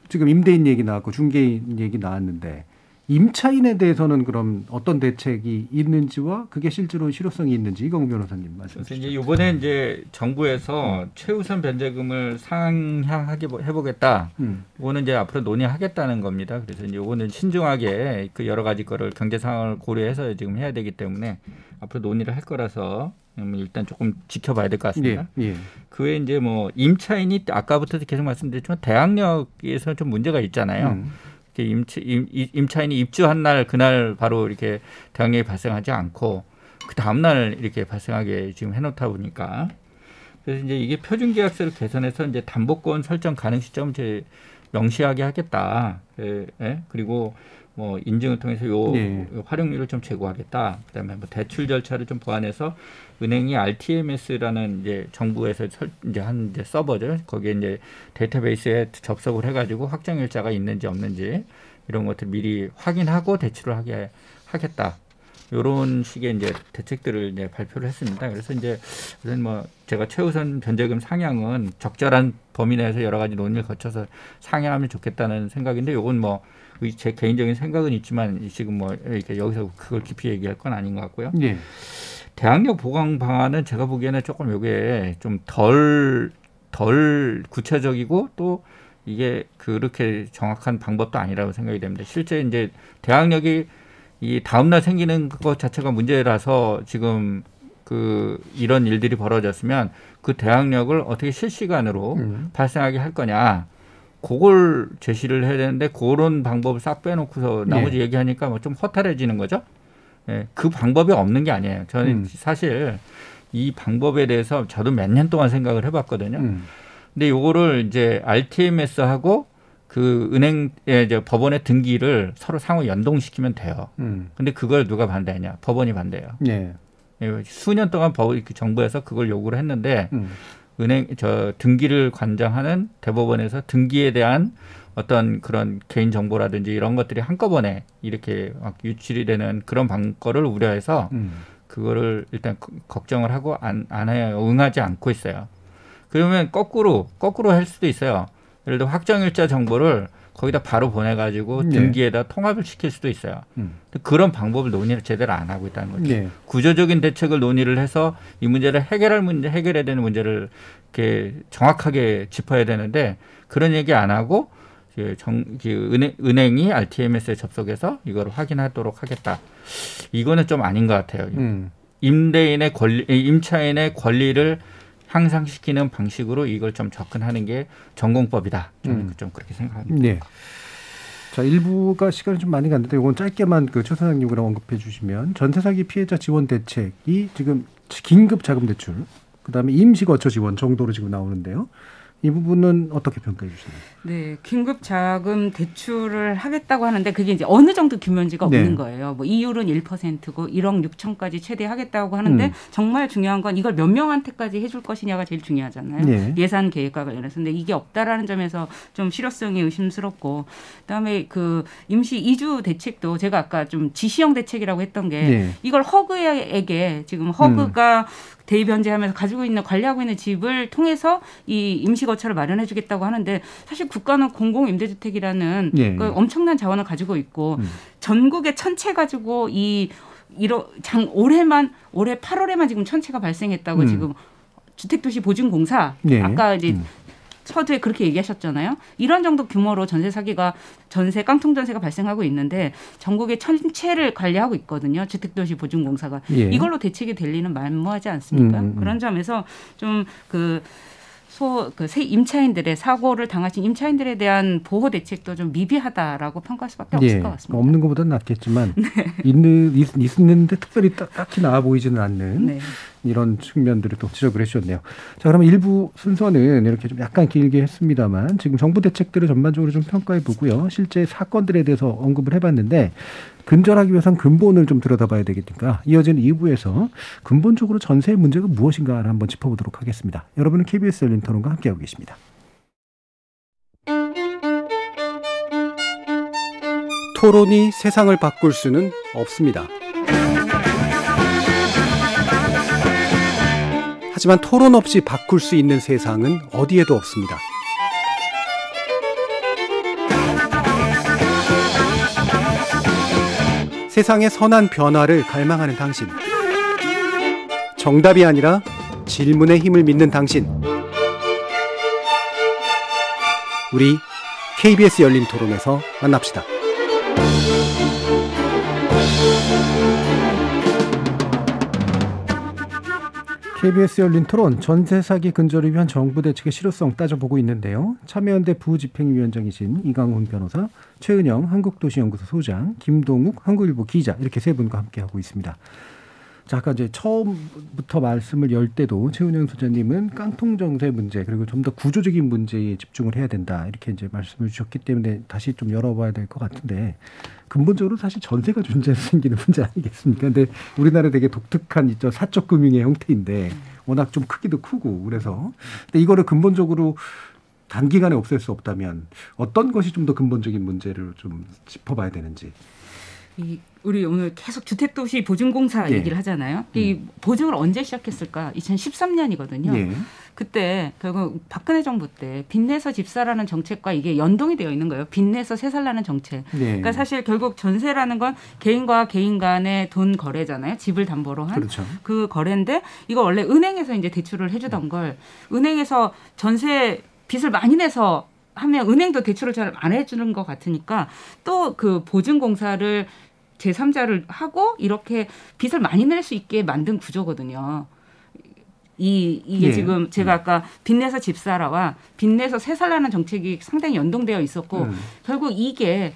지금 임대인 얘기 나왔고 중개인 얘기 나왔는데 임차인에 대해서는 그럼 어떤 대책이 있는지와 그게 실제로 실효성이 있는지 이광 변호사님 말씀 주시죠. 이제 이번에 이제 정부에서 최우선 변제금을 상향하게 뭐 해보겠다. 음. 이거는 이제 앞으로 논의하겠다는 겁니다. 그래서 이제 이거는 신중하게 그 여러 가지 거를 경제 상황을 고려해서 지금 해야 되기 때문에 앞으로 논의를 할 거라서 음, 일단 조금 지켜봐야 될 것 같습니다. 예, 예. 그 외에 이제 뭐 임차인이 아까부터 계속 말씀드렸지만 대항력에서 좀 문제가 있잖아요. 음. 임차, 임, 이- 임차인이 입주한 날 그날 바로 이렇게 대항력이 발생하지 않고 그 다음 날 이렇게 발생하게 지금 해놓다 보니까 그래서 이제 이게 표준 계약서를 개선해서 이제 담보권 설정 가능 시점 이제 명시하게 하겠다. 예, 예? 그리고 뭐 인증을 통해서 요 네. 활용률을 좀 제고하겠다. 그다음에 뭐 대출 절차를 좀 보완해서 은행이 RTMS라는 이제 정부에서 설, 이제 한 이제 서버죠. 거기에 이제 데이터베이스에 접속을 해가지고 확정 일자가 있는지 없는지 이런 것들 미리 확인하고 대출을 하게 하겠다. 요런 식의 이제 대책들을 이제 발표를 했습니다. 그래서 이제 우선 뭐 제가 최우선 변제금 상향은 적절한 범위 내에서 여러 가지 논의를 거쳐서 상향하면 좋겠다는 생각인데 요건 뭐 제 개인적인 생각은 있지만 지금 뭐 이렇게 여기서 그걸 깊이 얘기할 건 아닌 것 같고요. 예. 대학력 보강 방안은 제가 보기에는 조금 요게 좀덜덜 구체적이고 또 이게 그렇게 정확한 방법도 아니라고 생각이 됩니다. 실제 이제 대학력이 이 다음날 생기는 것 자체가 문제라서 지금 그 이런 일들이 벌어졌으면 그 대학력을 어떻게 실시간으로 음. 발생하게 할 거냐. 그걸 제시를 해야 되는데 그런 방법을 싹 빼놓고서 나머지 얘기하니까 뭐 좀 허탈해지는 거죠. 예, 그 방법이 없는 게 아니에요. 저는 음. 사실 이 방법에 대해서 저도 몇 년 동안 생각을 해봤거든요. 음. 근데 요거를 이제 RTMS하고 그 은행 이제 법원의 등기를 서로 상호 연동시키면 돼요. 음. 근데 그걸 누가 반대하냐? 법원이 반대해요. 예. 예, 수년 동안 법 정부에서 그걸 요구를 했는데 음. 은행 저 등기를 관장하는 대법원에서 등기에 대한 어떤 그런 개인 정보라든지 이런 것들이 한꺼번에 이렇게 막 유출이 되는 그런 방거를 우려해서 음. 그거를 일단 거- 걱정을 하고 안, 안 해요. 응하지 않고 있어요. 그러면 거꾸로 거꾸로 할 수도 있어요. 예를 들어 확정일자 정보를 거기다 바로 보내가지고 네. 등기에다 통합을 시킬 수도 있어요. 음. 그런 방법을 논의를 제대로 안 하고 있다는 거죠. 예. 구조적인 대책을 논의를 해서 이 문제를 해결할 문제, 해결해야 되는 문제를 이렇게 정확하게 짚어야 되는데 그런 얘기 안 하고 그 정, 그 은행, 은행이 RTMS에 접속해서 이걸 확인하도록 하겠다. 이거는 좀 아닌 것 같아요. 음. 임대인의 권리, 임차인의 권리를 향상시키는 방식으로 이걸 좀 접근하는 게 전공법이다. 저는 음. 좀 그렇게 생각합니다. 예. 자, 일부가 시간이 좀 많이 갔는데 이건 짧게만 그최 소장님으로 언급해 주시면 전세 사기 피해자 지원 대책이 지금 긴급 자금 대출, 그다음에 임시 거처 지원 정도로 지금 나오는데요. 이 부분은 어떻게 평가해 주시나요? 네, 긴급 자금 대출을 하겠다고 하는데 그게 이제 어느 정도 규모인지가 네. 없는 거예요. 뭐 이율은 1%고 1억 6천까지 최대 하겠다고 하는데 음. 정말 중요한 건 이걸 몇 명한테까지 해줄 것이냐가 제일 중요하잖아요. 네. 예산 계획과 관련해서. 근데 이게 없다라는 점에서 좀 실효성이 의심스럽고 그다음에 그 임시 이주 대책도 제가 아까 좀 지시형 대책이라고 했던 게 네. 이걸 허그에게 지금 허그가 대입변제하면서 가지고 있는 관리하고 있는 집을 통해서 이 임시 거처를 마련해주겠다고 하는데 사실 국가는 공공 임대주택이라는 예. 그 엄청난 자원을 가지고 있고 음. 전국에 천채 가지고 이 이러 장 올해만 올해 8월에만 지금 천채가 발생했다고 음. 지금 주택도시 보증공사 예. 아까 이제 음. 서두에 그렇게 얘기하셨잖아요. 이런 정도 규모로 전세 사기가 전세 깡통 전세가 발생하고 있는데 전국에 천채를 관리하고 있거든요. 주택도시 보증공사가 예. 이걸로 대책이 될 리는 만무하지 않습니까? 음, 음, 음. 그런 점에서 좀그 소, 그새 임차인들의 사고를 당하신 임차인들에 대한 보호 대책도 좀 미비하다라고 평가할 수밖에 없을 예. 것 같습니다. 뭐 없는 것보다는 낫겠지만 있는 있, 있는데 특별히 딱, 딱히 나아 보이지는 않는 네. 이런 측면들을 또 지적을 해주셨네요. 자, 그러면 일부 순서는 이렇게 좀 약간 길게 했습니다만 지금 정부 대책들을 전반적으로 좀 평가해 보고요. 실제 사건들에 대해서 언급을 해봤는데 근절하기 위해선 근본을 좀 들여다봐야 되겠니까 이어지는 2부에서 근본적으로 전세의 문제가 무엇인가를 한번 짚어보도록 하겠습니다. 여러분은 KBS 열린 토론과 함께하고 계십니다. 토론이 세상을 바꿀 수는 없습니다. 하지만 토론 없이 바꿀 수 있는 세상은 어디에도 없습니다. 세상의 선한 변화를 갈망하는 당신. 정답이 아니라 질문의 힘을 믿는 당신. 우리 KBS 열린 토론에서 만납시다. KBS 열린 토론 전세 사기 근절을 위한 정부 대책의 실효성 따져보고 있는데요. 참여연대 부집행위원장이신 이강훈 변호사, 최은영 한국도시연구소 소장, 김동욱 한국일보 기자 이렇게 세 분과 함께 하고 있습니다. 자, 아까 이제 처음부터 말씀을 열 때도 최은영 소장님은 깡통 정세 문제 그리고 좀 더 구조적인 문제에 집중을 해야 된다 이렇게 이제 말씀을 주셨기 때문에 다시 좀 열어봐야 될 것 같은데 근본적으로 사실 전세가 존재해서 생기는 문제 아니겠습니까? 근데 우리나라 되게 독특한 있죠 사적 금융의 형태인데 워낙 좀 크기도 크고 그래서 근데 이거를 근본적으로 단기간에 없앨 수 없다면 어떤 것이 좀 더 근본적인 문제를 좀 짚어봐야 되는지. 이 우리 오늘 계속 주택도시 보증공사 예. 얘기를 하잖아요. 이 보증을 언제 시작했을까? 2013년이거든요. 예. 그때 결국 박근혜 정부 때 빚내서 집사라는 정책과 이게 연동이 되어 있는 거예요. 빚내서 세살라는 정책. 네. 그러니까 사실 결국 전세라는 건 개인과 개인 간의 돈 거래잖아요. 집을 담보로 한. 그렇죠. 그 거래인데 이거 원래 은행에서 이제 대출을 해주던 걸 은행에서 전세 빚을 많이 내서 하면 은행도 대출을 잘 안 해주는 것 같으니까 또 그 보증공사를 제3자를 하고 이렇게 빚을 많이 낼 수 있게 만든 구조거든요. 이 이게 예. 지금 제가 아까 빚내서 집사라와 빚내서 세 살라는 정책이 상당히 연동되어 있었고 음. 결국 이게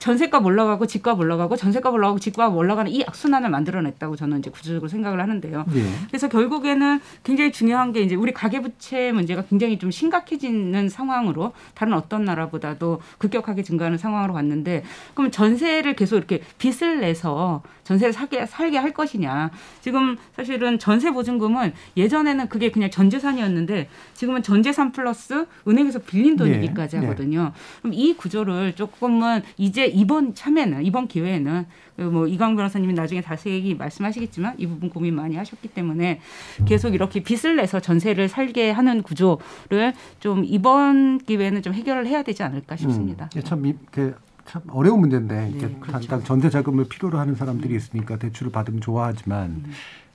전세값 올라가고 집값 올라가고 전세값 올라가고 집값 올라가는 이 악순환을 만들어냈다고 저는 이제 구조적으로 생각을 하는데요. 예. 그래서 결국에는 굉장히 중요한 게 이제 우리 가계부채 문제가 굉장히 좀 심각해지는 상황으로 다른 어떤 나라보다도 급격하게 증가하는 상황으로 왔는데 그럼 전세를 계속 이렇게 빚을 내서 전세를 살게 살게 할 것이냐? 지금 사실은 전세 보증금은 예전에는 그게 그냥 전재산이었는데 지금은 전재산 플러스 은행에서 빌린 돈이기까지 네. 하거든요. 그럼 이 구조를 조금은 이제 이번 참에는 이번 기회에는 그뭐 이광 변호사님이 나중에 자세히 말씀하시겠지만 이 부분 고민 많이 하셨기 때문에 계속 이렇게 빚을 내서 전세를 살게 하는 구조를 좀 이번 기회에는 좀 해결을 해야 되지 않을까 싶습니다. 음, 참, 이- 그, 참 어려운 문제인데 네, 그렇죠. 당장 전세 자금을 필요로 하는 사람들이 있으니까 대출을 받으면 좋아하지만 음.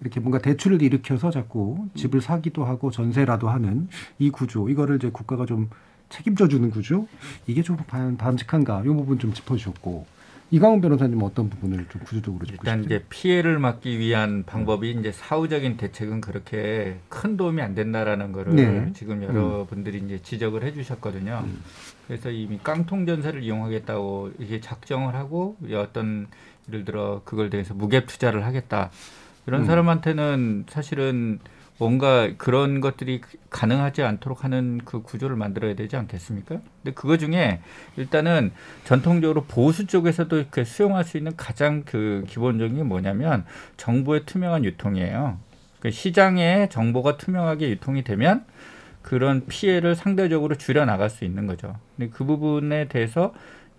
이렇게 뭔가 대출을 일으켜서 자꾸 집을 사기도 하고 전세라도 하는 이 구조 이거를 이제 국가가 좀 책임져 주는 구조 이게 좀 바람직한가 이 부분 좀 짚어주셨고 이광훈 변호사님 은 어떤 부분을 좀 구조적으로 짚고 일단 싶으세요? 이제 피해를 막기 위한 방법이 이제 사후적인 대책은 그렇게 큰 도움이 안 된다라는 거를 네. 지금 여러분들이 이제 지적을 해주셨거든요. 음. 그래서 이미 깡통 전세를 이용하겠다고 이게 작정을 하고 어떤 예를 들어 그걸 대해서 무갭 투자를 하겠다 이런 음. 사람한테는 사실은 뭔가 그런 것들이 가능하지 않도록 하는 그 구조를 만들어야 되지 않겠습니까? 근데 그거 중에 일단은 전통적으로 보수 쪽에서도 이렇게 수용할 수 있는 가장 그 기본적인 게 뭐냐면 정보의 투명한 유통이에요. 그 시장에 정보가 투명하게 유통이 되면 그런 피해를 상대적으로 줄여 나갈 수 있는 거죠. 근데 그 부분에 대해서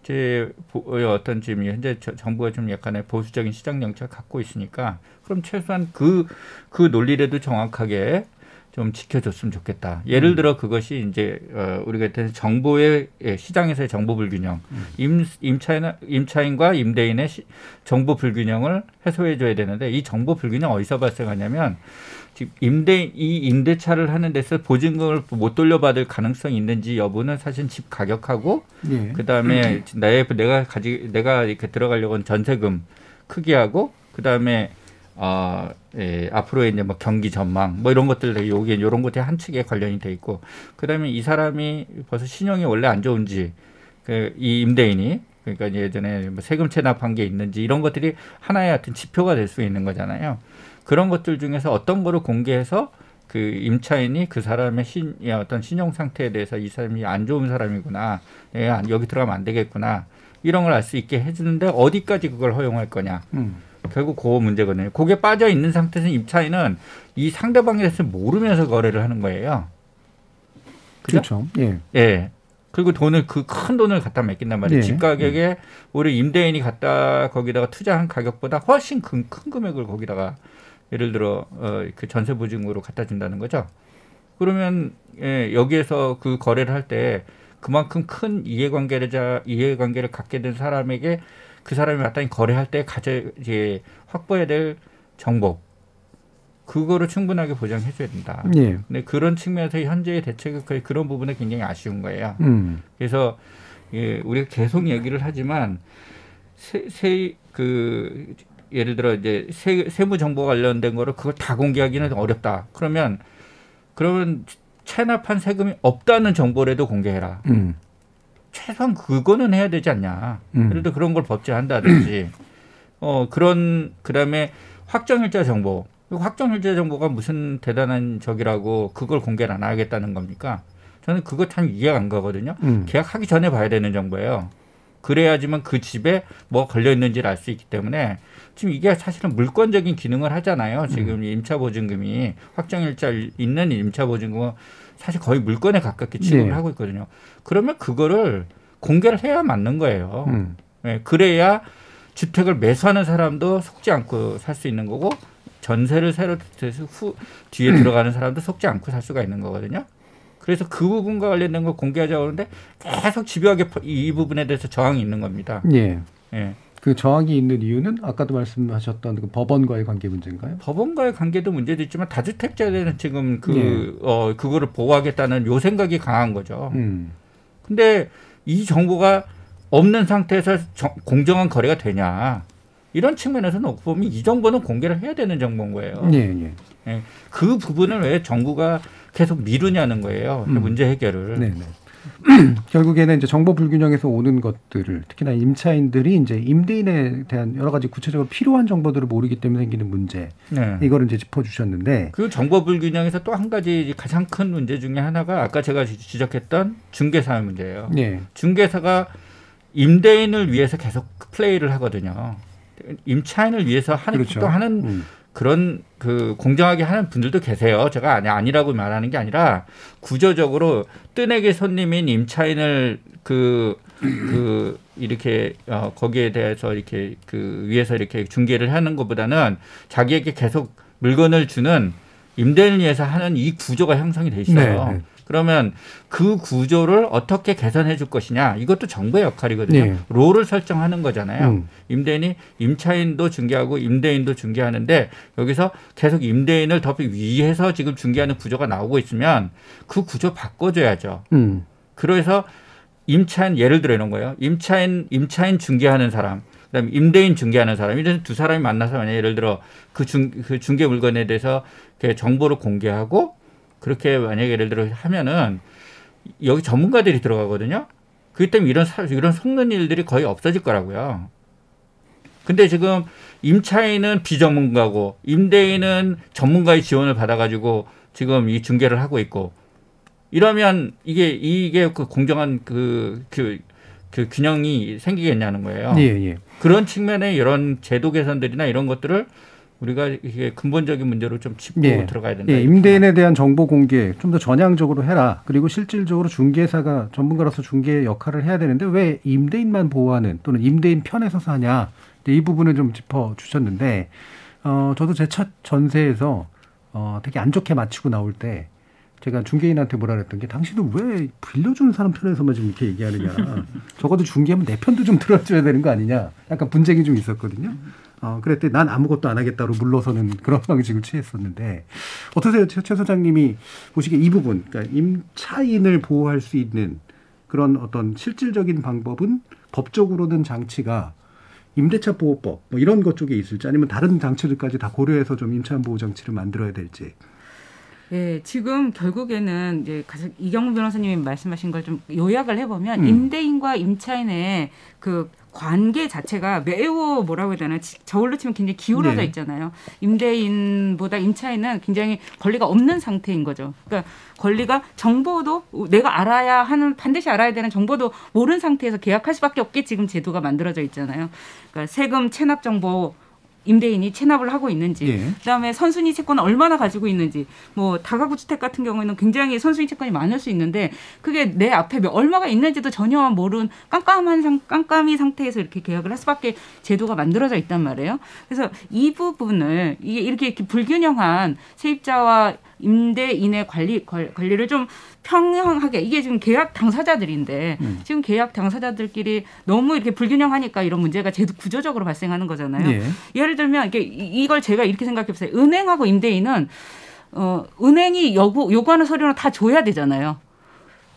이제 보- 어, 어떤 지금 현재 저- 정부가 좀 약간의 보수적인 시장 정책을 갖고 있으니까 그럼 최소한 그그 논리라도 정확하게 좀 지켜줬으면 좋겠다. 예를 들어 그것이 이제 어, 우리가 했던 정보의 예, 시장에서의 정보 불균형, 임 임차인 임차인과 임대인의 시, 정보 불균형을 해소해줘야 되는데 이 정보 불균형 어디서 발생하냐면 임대 이 임대차를 하는 데서 보증금을 못 돌려받을 가능성이 있는지 여부는 사실 집 가격하고 예. 그다음에 내 내가 가지 내가 이렇게 들어가려고 하는 전세금 크기하고 그다음에 어, 예, 앞으로의 이제 뭐 경기 전망 뭐 이런 것들 여기 이런 것들이 한 측에 관련이 돼 있고 그다음에 이 사람이 벌써 신용이 원래 안 좋은지 그 이 임대인이 그러니까 예전에 뭐 세금 체납한 게 있는지 이런 것들이 하나의 어떤 지표가 될 수 있는 거잖아요. 그런 것들 중에서 어떤 거를 공개해서 그 임차인이 그 사람의 신 예, 어떤 신용 상태에 대해서 이 사람이 안 좋은 사람이구나, 예, 안- 여기 들어가면 안 되겠구나 이런 걸 알 수 있게 해주는데 어디까지 그걸 허용할 거냐. 음. 결국 그 문제거든요. 거기에 빠져 있는 상태에서 임차인은 이 상대방에 대해서 모르면서 거래를 하는 거예요. 그렇죠. 예. 예. 그리고 돈을 그 큰 돈을 갖다 맡긴단 말이에요. 네. 집 가격에 우리 임대인이 갖다 거기다가 투자한 가격보다 훨씬 큰, 큰 금액을 거기다가 예를 들어 어, 그 전세 보증으로 갖다 준다는 거죠. 그러면 예, 여기에서 그 거래를 할 때 그만큼 큰 이해관계를 자 이해관계를 갖게 된 사람에게 그 사람이 마땅히 거래할 때 가져 이제 확보해야 될 정보 그거를 충분하게 보장해 줘야 된다. 예. 근데 그런 측면에서 현재의 대책은 거의 그런 부분에 굉장히 아쉬운 거예요. 음. 그래서 예, 우리가 계속 얘기를 하지만 세그 예를 들어 이제 세, 세무 정보 관련된 거를 그걸 다 공개하기는 어렵다. 그러면 그러면 체납한 세금이 없다는 정보라도 공개해라. 음. 최소한 그거는 해야 되지 않냐. 음. 예를 들어 그런 걸 법제한다든지. *clears throat* 어 그런 그다음에 확정일자 정보. 확정일자 정보가 무슨 대단한 적이라고 그걸 공개를 안 하겠다는 겁니까? 저는 그거 참 이해가 안 가거든요. 음. 계약하기 전에 봐야 되는 정보예요. 그래야지만 그 집에 뭐 걸려 있는지를 알 수 있기 때문에 지금 이게 사실은 물권적인 기능을 하잖아요. 지금 이 임차 보증금이 확정일자 있는 임차 보증금은 사실 거의 물권에 가깝게 취급을 네. 하고 있거든요. 그러면 그거를 공개를 해야 맞는 거예요. 음. 예, 그래야 주택을 매수하는 사람도 속지 않고 살 수 있는 거고 전세를 새로 후 뒤에 *clears throat* 들어가는 사람도 속지 않고 살 수가 있는 거거든요. 그래서 그 부분과 관련된 걸 공개하자고 하는데 계속 집요하게 이 부분에 대해서 저항이 있는 겁니다. 예. 예. 그 저항이 있는 이유는 아까도 말씀하셨던 그 법원과의 관계 문제인가요? 법원과의 관계도 문제도 있지만 다주택자들은 지금 그, 예. 어, 그거를 보호하겠다는 요 생각이 강한 거죠. 음. 근데 이 정보가 없는 상태에서 정- 공정한 거래가 되냐. 이런 측면에서 놓고 보면 이 정보는 공개를 해야 되는 정보인 거예요. 예, 예. 예. 그 부분을 왜 정부가 계속 미루냐는 거예요. 그 음. 문제 해결을. 네, 네. *clears throat* 결국에는 이제 정보 불균형에서 오는 것들을 특히나 임차인들이 이제 임대인에 대한 여러 가지 구체적으로 필요한 정보들을 모르기 때문에 생기는 문제. 네. 이거를 이제 짚어주셨는데 그 정보 불균형에서 또 한 가지 가장 큰 문제 중에 하나가 아까 제가 지- 지적했던 중개사의 문제예요. 예. 중개사가 임대인을 위해서 계속 플레이를 하거든요. 임차인을 위해서 하는. 또 하는 음. 그런 그 공정하게 하는 분들도 계세요. 제가 아니 아니라고 말하는 게 아니라 구조적으로 뜨내기 손님인 임차인을 그, 그, 이렇게, 어, 거기에 대해서 이렇게 그 위에서 이렇게 중개를 하는 것보다는 자기에게 계속 물건을 주는 임대인을 위해서 하는 이 구조가 형성이 돼 있어요. 네, 네. 그러면 그 구조를 어떻게 개선해 줄 것이냐 이것도 정부의 역할이거든요. 네. 롤을 설정하는 거잖아요. 음. 임대인이 임차인도 중개하고 임대인도 중개하는데 여기서 계속 임대인을 더 위해서 지금 중개하는 구조가 나오고 있으면 그 구조 바꿔줘야죠. 음. 그래서 임차인 예를 들어 이런 거예요. 임차인 임차인 중개하는 사람, 그다음에 임대인 중개하는 사람 이런 두 사람이 만나서 만약 예를 들어 그 중 그 중개 물건에 대해서 정보를 공개하고 그렇게 만약에 예를 들어 하면은 여기 전문가들이 들어가거든요. 그렇기 때문에 이런 사, 이런 속는 일들이 거의 없어질 거라고요. 근데 지금 임차인은 비전문가고 임대인은 전문가의 지원을 받아가지고 지금 이 중개를 하고 있고 이러면 이게 이게 그 공정한 그 그 그 균형이 생기겠냐는 거예요. 예, 예. 그런 측면에 이런 제도 개선들이나 이런 것들을 우리가 이게 근본적인 문제로 좀 짚고 예. 들어가야 된다. 예, 임대인에 대한 정보 공개 좀 더 전향적으로 해라. 그리고 실질적으로 중개사가 전문가로서 중개 역할을 해야 되는데 왜 임대인만 보호하는 또는 임대인 편에 서서 하냐. 근데 이 부분을 좀 짚어 주셨는데 어 저도 제 첫 전세에서 어 되게 안 좋게 마치고 나올 때 제가 중개인한테 뭐라 그랬던 게 당신은 왜 빌려주는 사람 편에서만 지금 이렇게 얘기하느냐. 적어도 중개하면 내 편도 좀 들어줘야 되는 거 아니냐. 약간 분쟁이 좀 있었거든요. 어, 그랬더니 난 아무것도 안 하겠다로 물러서는 그런 *laughs* 방식을 취했었는데 어떠세요? 최, 최 소장님이 보시기에 이 부분, 그러니까 임차인을 보호할 수 있는 그런 어떤 실질적인 방법은 법적으로는 장치가 임대차 보호법 뭐 이런 것 쪽에 있을지 아니면 다른 장치들까지 다 고려해서 좀 임차인 보호 장치를 만들어야 될지. 예, 지금 결국에는 이제 가장 이경문 변호사님이 말씀하신 걸 좀 요약을 해보면 음. 임대인과 임차인의 그 관계 자체가 매우 뭐라고 해야 되나 지- 저울로 치면 굉장히 기울어져 네. 있잖아요. 임대인보다 임차인은 굉장히 권리가 없는 상태인 거죠. 그러니까 권리가 정보도 내가 알아야 하는 반드시 알아야 되는 정보도 모르는 상태에서 계약할 수밖에 없게 지금 제도가 만들어져 있잖아요. 그러니까 세금 체납 정보 임대인이 체납을 하고 있는지 예. 그다음에 선순위 채권을 얼마나 가지고 있는지 뭐 다가구 주택 같은 경우에는 굉장히 선순위 채권이 많을 수 있는데 그게 내 앞에 몇- 얼마가 있는지도 전혀 모르는 깜깜한 상, 깜깜이 상태에서 이렇게 계약을 할 수밖에 제도가 만들어져 있단 말이에요. 그래서 이 부분을 이게 이렇게, 이렇게 불균형한 세입자와 임대인의 관리 관- 관리를 좀 평행하게 이게 지금 계약 당사자들인데 음. 지금 계약 당사자들끼리 너무 이렇게 불균형하니까 이런 문제가 제도 구조적으로 발생하는 거잖아요. 예. 예를 들면 이게 이- 이걸 제가 이렇게 생각해 보세요. 은행하고 임대인은 어 은행이 요구 요구하는 서류는 다 줘야 되잖아요.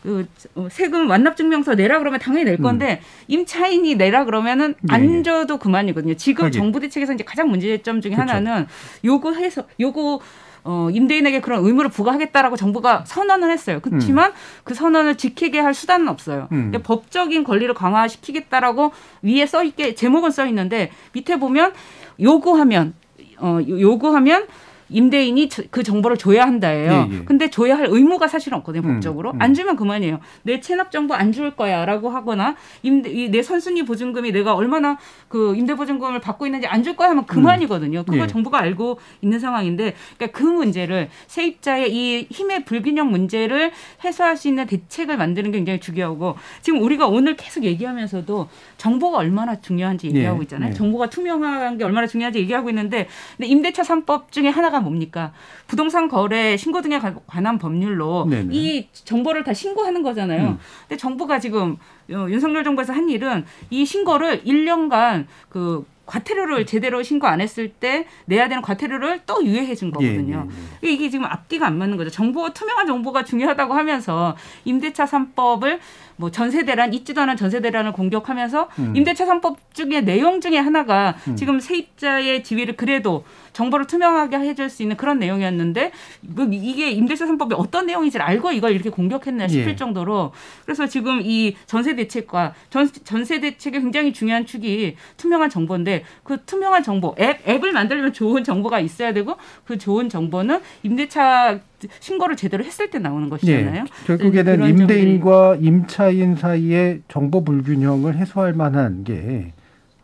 그 어, 세금 완납 증명서 내라 그러면 당연히 낼 건데 임차인이 내라 그러면은 네. 안 줘도 그만이거든요. 지금 하긴. 정부 대책에서 이제 가장 문제점 중에 그렇죠. 하나는 요구해서 요구 어, 임대인에게 그런 의무를 부과하겠다라고 정부가 선언을 했어요. 그렇지만 그 선언을 지키게 할 수단은 없어요. 음. 근데 법적인 권리를 강화시키겠다라고 위에 써 있게 제목은 써 있는데 밑에 보면 요구하면 어 요- 요구하면 임대인이 저- 그 정보를 줘야 한다예요. 예, 예. 근데 줘야 할 의무가 사실은 없거든요, 음, 법적으로. 음. 안 주면 그만이에요. 내 체납 정보 안 줄 거야라고 하거나 임대 이내 선순위 보증금이 내가 얼마나 그 임대 보증금을 받고 있는지 안 줄 거야 하면 그만이거든요. 그걸 예. 정부가 알고 있는 상황인데 그러니까 그 문제를 세입자의 이 힘의 불균형 문제를 해소할 수 있는 대책을 만드는 게 굉장히 중요하고 지금 우리가 오늘 계속 얘기하면서도 정보가 얼마나 중요한지 얘기하고 예, 있잖아요. 예. 정보가 투명한 게 얼마나 중요한지 얘기하고 있는데 근데 임대차 3법 중에 하나가 뭡니까? 부동산 거래 신고 등에 관- 관한 법률로 네네. 이 정보를 다 신고하는 거잖아요. 음. 근데 정부가 지금 어, 윤석열 정부에서 한 일은 이 신고를 1년간 그 과태료를 제대로 신고 안 했을 때 내야 되는 과태료를 또 유예해 준 거거든요. 예, 예, 이게 지금 앞뒤가 안 맞는 거죠. 정보 투명한 정보가 중요하다고 하면서 임대차 3법을 뭐 전세대란 있지도 않은 전세대란을 공격하면서 음. 임대차 3법 중에 내용 중에 하나가 음. 지금 세입자의 지위를 그래도 정보를 투명하게 해줄 수 있는 그런 내용이었는데 뭐 이게 임대차 3법이 어떤 내용인지를 알고 이걸 이렇게 공격했나 싶을 예. 정도로 그래서 지금 이 전세 대책과 전, 전세 대책의 굉장히 중요한 축이 투명한 정보인데 그 투명한 정보 앱 앱을 만들려면 좋은 정보가 있어야 되고 그 좋은 정보는 임대차 신고를 제대로 했을 때 나오는 것이잖아요. 예, 결국에는 임대인과 임차인 사이의 정보 불균형을 해소할 만한 게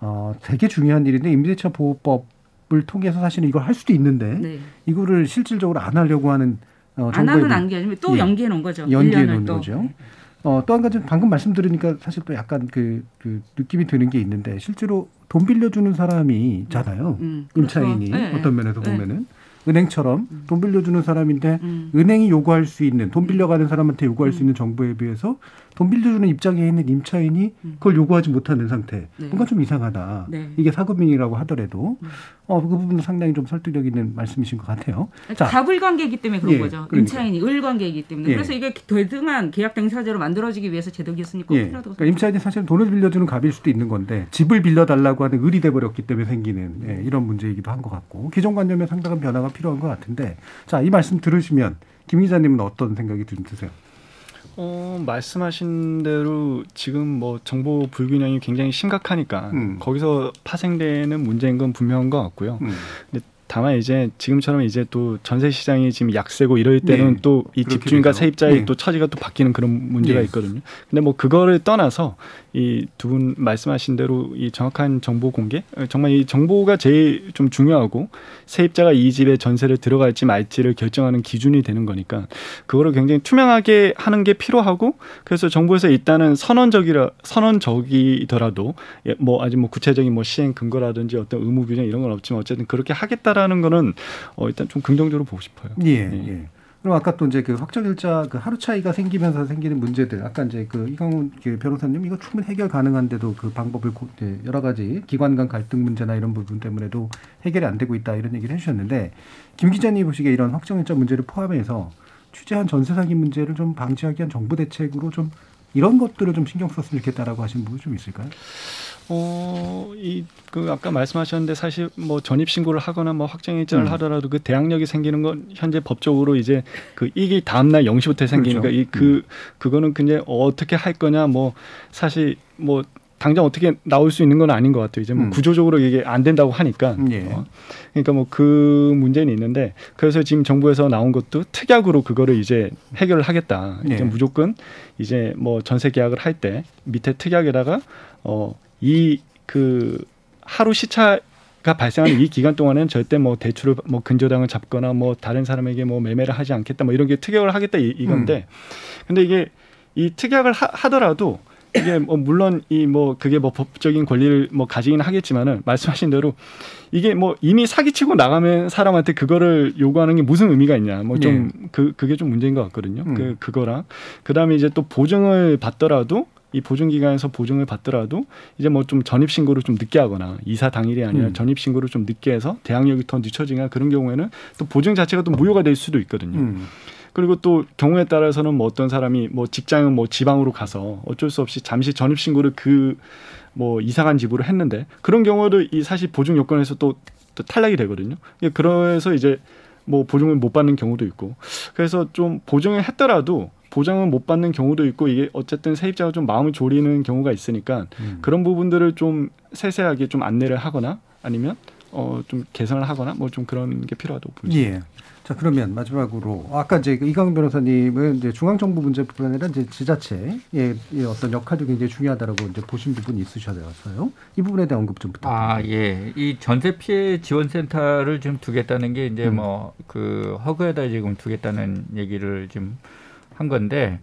어, 되게 중요한 일인데 임대차 보호법 을 통해서 사실은 이걸 할 수도 있는데 네. 이거를 실질적으로 안 하려고 하는 어, 안 문- 안게 아니면 또 예. 연기해 놓은 거죠. 연기해 1년을 놓은 또. 거죠. 어, 또 한 가지 방금 말씀 들으니까 사실 또 약간 그, 그 느낌이 드는 게 있는데 실제로 돈 빌려주는 사람이잖아요. 음, 그렇죠. 임차인이 네, 어떤 면에서 네. 보면은 은행처럼 돈 빌려주는 사람인데 음. 은행이 요구할 수 있는 돈 빌려가는 사람한테 요구할 수 있는 정보에 비해서 돈 빌려주는 입장에 있는 임차인이 그걸 요구하지 못하는 상태. 음. 네. 뭔가 좀 이상하다. 네. 이게 사금융이라고 하더라도 어, 그 부분은 상당히 좀 설득력 있는 말씀이신 것 같아요. 자, 가불관계이기 때문에 그런 예, 거죠. 그러니까. 임차인이 을관계이기 때문에. 예. 그래서 이게 되등한 계약 당사자로 만들어지기 위해서 제도 개선이 꼭 예. 필요하다고 그러니까 임차인이 사실 돈을 빌려주는 갑일 수도 있는 건데 집을 빌려달라고 하는 을이 돼버렸기 때문에 생기는 예, 이런 문제이기도 한 것 같고 기존 관념에 상당한 변화가 필요한 것 같은데 자 이 말씀 들으시면 김 기자님은 어떤 생각이 좀 드세요? 어, 말씀하신 대로 지금 뭐 정보 불균형이 굉장히 심각하니까 음. 거기서 파생되는 문제인 건 분명한 것 같고요. 음. 근데 다만 이제 지금처럼 이제 또 전세 시장이 지금 약세고 이럴 때는 네. 또이 그렇게 집주인과. 세입자의 네. 또 처지가 또 바뀌는 그런 문제가 네. 있거든요. 근데 뭐 그거를 떠나서 이 두 분 말씀하신 대로 이 정확한 정보 공개 어, 정말 이 정보가 제일 좀 중요하고 세입자가 이 집에 전세를 들어갈지 말지를 결정하는 기준이 되는 거니까 그거를 굉장히 투명하게 하는 게 필요하고 그래서 정부에서 일단은 선언적이라 선언적이더라도 예, 뭐 아직 뭐 구체적인 뭐 시행 근거라든지 어떤 의무 규정 이런 건 없지만 어쨌든 그렇게 하겠다라는 거는 어 일단 좀 긍정적으로 보고 싶어요. 예, 예. 그럼 아까 또 이제 그 확정일자 그 하루 차이가 생기면서 생기는 문제들 아까 이제 그 이강훈 그 변호사님 이거 충분히 해결 가능한데도 그 방법을 고- 여러 가지 기관 간 갈등 문제나 이런 부분 때문에도 해결이 안 되고 있다 이런 얘기를 해주셨는데 김 기자님 보시기에 이런 확정일자 문제를 포함해서 취재한 전세 사기 문제를 좀 방지하기 위한 정부 대책으로 좀 이런 것들을 좀 신경 썼으면 좋겠다라고 하신 부분 좀 있을까요? 어, 이, 그, 아까 말씀하셨는데 사실 뭐 전입신고를 하거나 뭐 확정일자를 음. 하더라도 그 대항력이 생기는 건 현재 법적으로 이제 그 이게 다음날 0시부터 생기니까 그렇죠. 이 그, 그거는 그냥 어떻게 할 거냐 뭐 사실 뭐 당장 어떻게 나올 수 있는 건 아닌 것 같아요. 이제 뭐 음. 구조적으로 이게 안 된다고 하니까. 예. 어, 그러니까 뭐 그 문제는 있는데 그래서 지금 정부에서 나온 것도 특약으로 그거를 이제 해결을 하겠다. 예. 이제 무조건 이제 뭐 전세 계약을 할 때 밑에 특약에다가 어 이 그 하루 시차 가 발생하는 이 기간 동안에는 절대 뭐 대출을 뭐 근저당을 잡거나 뭐 다른 사람에게 뭐 매매를 하지 않겠다 뭐 이런 게 특약을 하겠다 이, 이건데 근데 이게 이 특약을 하, 하더라도 이게 뭐 물론 이 뭐 그게 뭐 법적인 권리를 뭐 가지긴 하겠지만은 말씀하신 대로 이게 뭐 이미 사기치고 나가면 사람한테 그거를 요구하는 게 무슨 의미가 있냐 뭐 좀그 그게 좀 문제인 것 같거든요. 음. 그 그거랑 그다음에 이제 또 보증을 받더라도 이 보증 기간에서 보증을 받더라도 이제 뭐 좀 전입 신고를 좀 늦게 하거나 이사 당일이 아니라 음. 전입 신고를 좀 늦게 해서 대항력이 더 늦춰지거나 그런 경우에는 또 보증 자체가 또 무효가 될 수도 있거든요. 음. 그리고 또 경우에 따라서는 뭐 어떤 사람이 뭐 직장은 뭐 지방으로 가서 어쩔 수 없이 잠시 전입 신고를 그 뭐 이사간 집으로 했는데 그런 경우도 이 사실 보증 요건에서 또, 또 탈락이 되거든요. 예, 그래서 이제 뭐 보증을 못 받는 경우도 있고 그래서 좀 보증을 했더라도 보장을 못 받는 경우도 있고 이게 어쨌든 세입자가 좀 마음을 졸이는 경우가 있으니까 음. 그런 부분들을 좀 세세하게 좀 안내를 하거나 아니면 어 좀 개선을 하거나 뭐 좀 그런 게 필요하다고 보입니다. 예. 자 그러면 마지막으로 아까 이제 그 이강 변호사님은 이제 중앙정부 문제뿐 아니라 이제 지자체의 이 어떤 역할도 굉장히 중요하다라고 이제 보신 부분이 있으셔서요. 이 부분에 대한 언급 좀 부탁드립니다. 아, 예. 이 전세 피해 지원 센터를 지금 두겠다는 게 이제 음. 뭐그 허그에다 지금 두겠다는 얘기를 지금 한 건데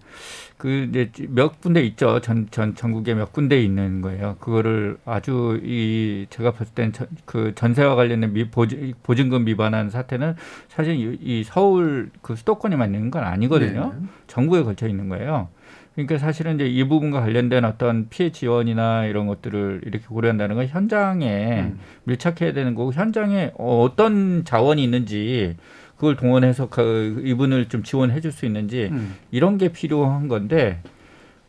그 이제 몇 군데 있죠. 전, 전 전국에 몇 군데 있는 거예요. 그거를 아주 이 제가 봤을 땐 그 전세와 관련된 미, 보증, 보증금 위반한 사태는 사실 이, 이 서울 그 수도권에만 있는 건 아니거든요. 네. 전국에 걸쳐 있는 거예요. 그러니까 사실은 이제 이 부분과 관련된 어떤 피해 지원이나 이런 것들을 이렇게 고려한다는 건 현장에 음. 밀착해야 되는 거고 현장에 어떤 자원이 있는지 그걸 동원해서 그 이분을 좀 지원해 줄 수 있는지 음. 이런 게 필요한 건데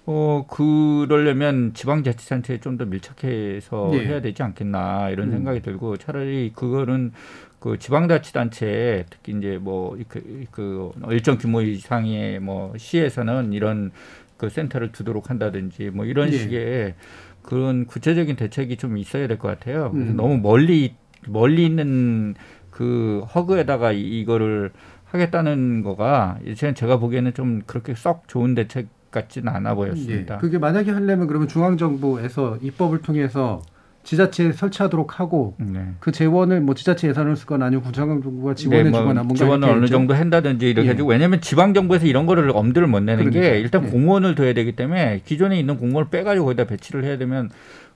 어 그러려면 지방자치단체에 좀 더 밀착해서 예. 해야 되지 않겠나 이런 음. 생각이 들고 차라리 그거는 그 지방자치단체 특히 이제 뭐그 그 일정 규모 이상의 뭐 시에서는 이런 그 센터를 두도록 한다든지 뭐 이런 예. 식의 그런 구체적인 대책이 좀 있어야 될 것 같아요. 그래서 음. 너무 멀리 멀리 있는 그 허그에다가 이- 이거를 하겠다는 거가 이제 제가 보기에는 좀 그렇게 썩 좋은 대책 같지는 않아 보였습니다. 예. 그게 만약에 하려면 그러면 중앙정부에서 입법을 통해서 지자체에 설치하도록 하고 네. 그 재원을 뭐 지자체 예산을 쓰거나 아니면 구청정부가 지원해 네, 뭐 주거나 뭔가 지원을 어느 있죠. 정도 한다든지 이렇게 예. 해가지고 왜냐하면 지방 정부에서 이런 거를 엄두를 못 내는 게 그러니까요. 일단 예. 공무원을 둬야 되기 때문에 기존에 있는 공무원을 빼가지고 거기다 배치를 해야 되면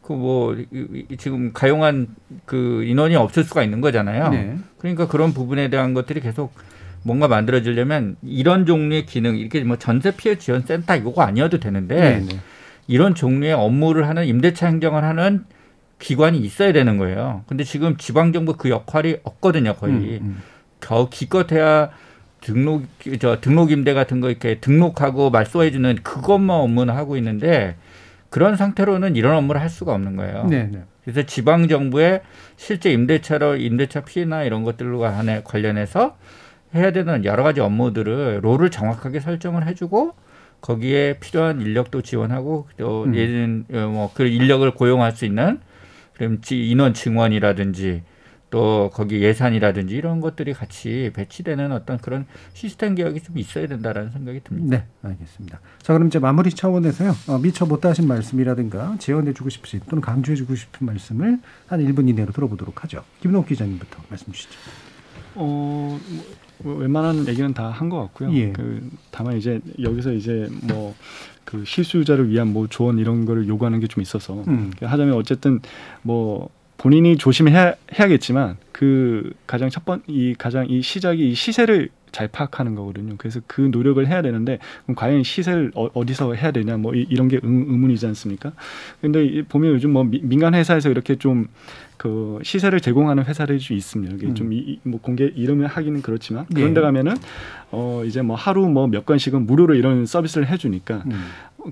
그 뭐 지금 가용한 그 인원이 없을 수가 있는 거잖아요. 네. 그러니까 그런 부분에 대한 것들이 계속 뭔가 만들어지려면 이런 종류의 기능 이렇게 뭐 전세 피해 지원 센터 이거 아니어도 되는데 네, 네. 이런 종류의 업무를 하는 임대차 행정을 하는 기관이 있어야 되는 거예요. 근데 지금 지방 정부 그 역할이 없거든요, 거의. 음, 음. 겨 기껏해야 등록 저 등록 임대 같은 거 이렇게 등록하고 말소해 주는 그것만 업무는 하고 있는데 그런 상태로는 이런 업무를 할 수가 없는 거예요. 네, 네. 그래서 지방 정부의 실제 임대차로 임대차 피해나 이런 것들과 한해 관련해서 해야 되는 여러 가지 업무들을 롤을 정확하게 설정을 해주고 거기에 필요한 인력도 지원하고 또 음. 예는 뭐그 인력을 고용할 수 있는 그럼 지- 인원 증원이라든지 또 거기 예산이라든지 이런 것들이 같이 배치되는 어떤 그런 시스템 개혁이 좀 있어야 된다라는 생각이 듭니다. 네, 알겠습니다. 자, 그럼 이제 마무리 차원에서요. 어, 미처 못하신 말씀이라든가 재현해주고 싶으신 또는 강조해 주고 싶은 말씀을 한 1분 이내로 들어보도록 하죠. 김동욱 기자님부터 말씀 주시죠. 어, 뭐, 웬만한 얘기는 다 한 것 같고요. 예. 그 다만 이제 여기서 이제 뭐 그 실수요자를 위한 뭐 조언 이런 거를 요구하는 게 좀 있어서 음. 하자면 어쨌든 뭐 본인이 조심해야 해야겠지만 그 가장 첫 번 이 가장 이 시작이 이 시세를 잘 파악하는 거거든요. 그래서 그 노력을 해야 되는데 과연 시세를 어, 디서 해야 되냐 뭐 이, 이런 게 의, 의문이지 않습니까? 근데 이- 보면 요즘 뭐 미- 민간 회사에서 이렇게 좀 그 시세를 제공하는 회사들이 좀 있습니다. 이게 음. 좀뭐 공개 이름을 하기는 그렇지만 예. 그런데 가면은 어 이제 뭐 하루 뭐 몇 건씩은 무료로 이런 서비스를 해주니까 음.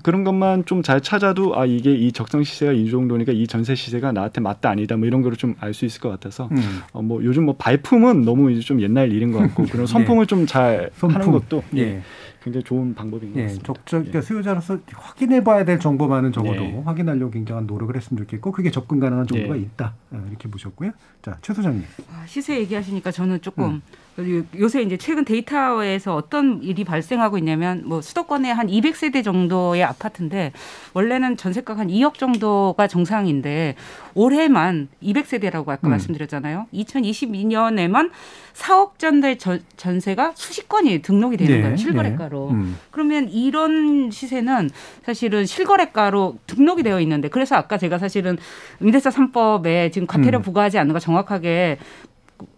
그런 것만 좀 잘 찾아도 아 이게 이 적정 시세가 이 정도니까 이 전세 시세가 나한테 맞다 아니다 뭐 이런 거를 좀 알 수 있을 것 같아서 음. 어 뭐 요즘 뭐 발품은 너무 이제 좀 옛날 일인 것 같고 *laughs* 그런 선풍을 좀잘 하는 선풍. 것도 예. 예. 굉장히 좋은 방법인 것 예, 같습니다. 적정 그러니까 수요자로서 확인해봐야 될 정보만은 적어도 네. 확인하려고 굉장한 노력을 했으면 좋겠고 그게 접근 가능한 정보가 네. 있다 어, 이렇게 보셨고요. 자, 최 소장님. 아, 시세 얘기하시니까 저는 조금 음. 요- 요새 이제 최근 데이터에서 어떤 일이 발생하고 있냐면 뭐 수도권에 한 200세대 정도의 아파트인데 원래는 전세가가 한 2억 정도가 정상인데 올해만 200세대라고 아까 음. 말씀드렸잖아요. 2022년에만 4억 전대 전- 전세가 수십 건이 등록이 되는 네, 거예요. 실거래가로. 음. 그러면 이런 시세는 사실은 실거래가로 등록이 되어 있는데 그래서 아까 제가 사실은 임대차 3법에 지금 과태료 음. 부과하지 않는 거 정확하게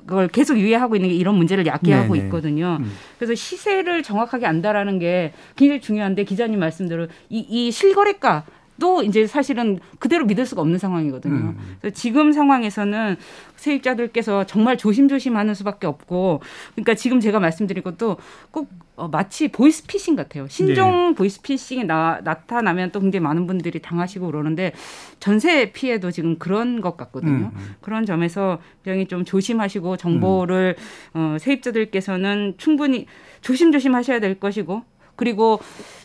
그걸 계속 유예하고 있는 게 이런 문제를 야기하고 네네. 있거든요. 음. 그래서 시세를 정확하게 안다라는 게 굉장히 중요한데 기자님 말씀대로 이, 이 실거래가 도 이제 사실은 그대로 믿을 수가 없는 상황이거든요. 음. 그래서 지금 상황에서는 세입자들께서 정말 조심조심하는 수밖에 없고, 그러니까 지금 제가 말씀드린 것도 꼭 어, 마치 보이스피싱 같아요. 신종 보이스피싱이 나, 나타나면 또 굉장히 많은 분들이 당하시고 그러는데 전세 피해도 지금 그런 것 같거든요. 음. 그런 점에서 굉장히 좀 조심하시고 정보를 어, 세입자들께서는 충분히 조심조심 하셔야 될 것이고 그리고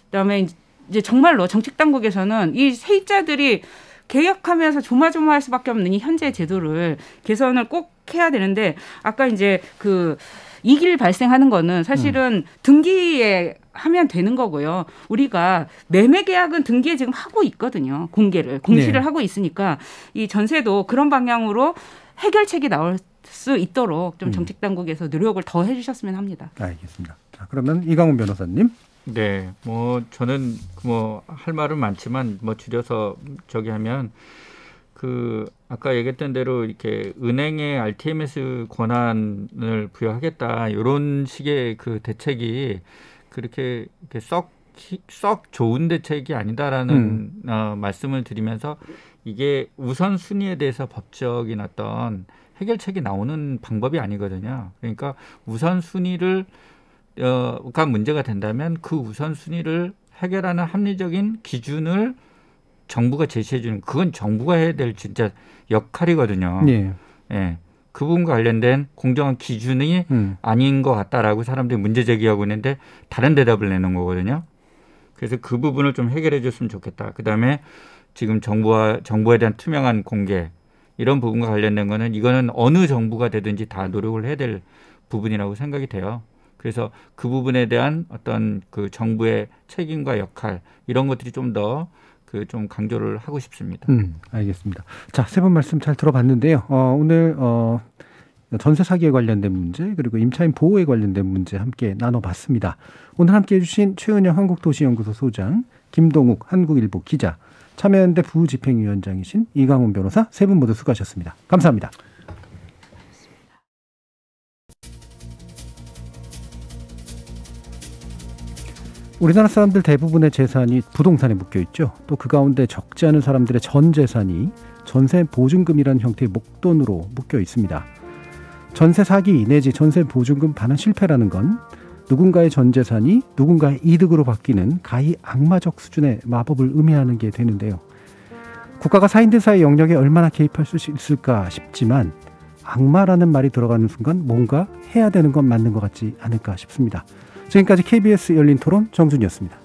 그다음에 이제 정말로 정책 당국에서는 이 세입자들이 계약하면서 조마조마할 수밖에 없는 이 현재 제도를 개선을 꼭 해야 되는데 아까 이제 그 이길 발생하는 거는 사실은 등기에 하면 되는 거고요. 우리가 매매 계약은 등기에 지금 하고 있거든요. 공개를 공시를 네. 하고 있으니까 이 전세도 그런 방향으로 해결책이 나올 수 있도록 좀 음. 정책 당국에서 노력을 더 해주셨으면 합니다. 알겠습니다. 자, 그러면 이강훈 변호사님. 네, 뭐 저는 뭐 할 말은 많지만 뭐 줄여서 저기 하면 그 아까 얘기했던 대로 이렇게 은행의 RTMS 권한을 부여하겠다 이런 식의 그 대책이 그렇게 이렇게 썩 썩 좋은 대책이 아니다라는 음. 어, 말씀을 드리면서 이게 우선 순위에 대해서 법적인 어떤 해결책이 나오는 방법이 아니거든요. 그러니까 우선 순위를 어가 문제가 된다면 그 우선 순위를 해결하는 합리적인 기준을 정부가 제시해 주는 그건 정부가 해야 될 진짜 역할이거든요. 네. 예. 그 부분과 관련된 공정한 기준이 음. 아닌 것 같다라고 사람들이 문제 제기하고 있는데 다른 대답을 내는 거거든요. 그래서 그 부분을 좀 해결해 줬으면 좋겠다. 그다음에 지금 정부와 정부에 대한 투명한 공개 이런 부분과 관련된 거는 이거는 어느 정부가 되든지 다 노력을 해야 될 부분이라고 생각이 돼요. 그래서 그 부분에 대한 어떤 그 정부의 책임과 역할 이런 것들이 좀더 그 좀 강조를 하고 싶습니다. 음, 알겠습니다. 자, 세 분 말씀 잘 들어봤는데요. 어, 오늘 어, 전세 사기에 관련된 문제 그리고 임차인 보호에 관련된 문제 함께 나눠봤습니다. 오늘 함께해 주신 최은영 한국도시연구소 소장, 김동욱 한국일보 기자, 참여연대 부집행위원장이신 이강훈 변호사 세 분 모두 수고하셨습니다. 감사합니다. 우리나라 사람들 대부분의 재산이 부동산에 묶여 있죠. 또 그 가운데 적지 않은 사람들의 전 재산이 전세 보증금이라는 형태의 목돈으로 묶여 있습니다. 전세 사기 내지 전세 보증금 반환 실패라는 건 누군가의 전 재산이 누군가의 이득으로 바뀌는 가히 악마적 수준의 마법을 의미하는 게 되는데요. 국가가 사인들 사이 영역에 얼마나 개입할 수 있을까 싶지만 악마라는 말이 들어가는 순간 뭔가 해야 되는 건 맞는 것 같지 않을까 싶습니다. 지금까지 KBS 열린 토론 정준이었습니다.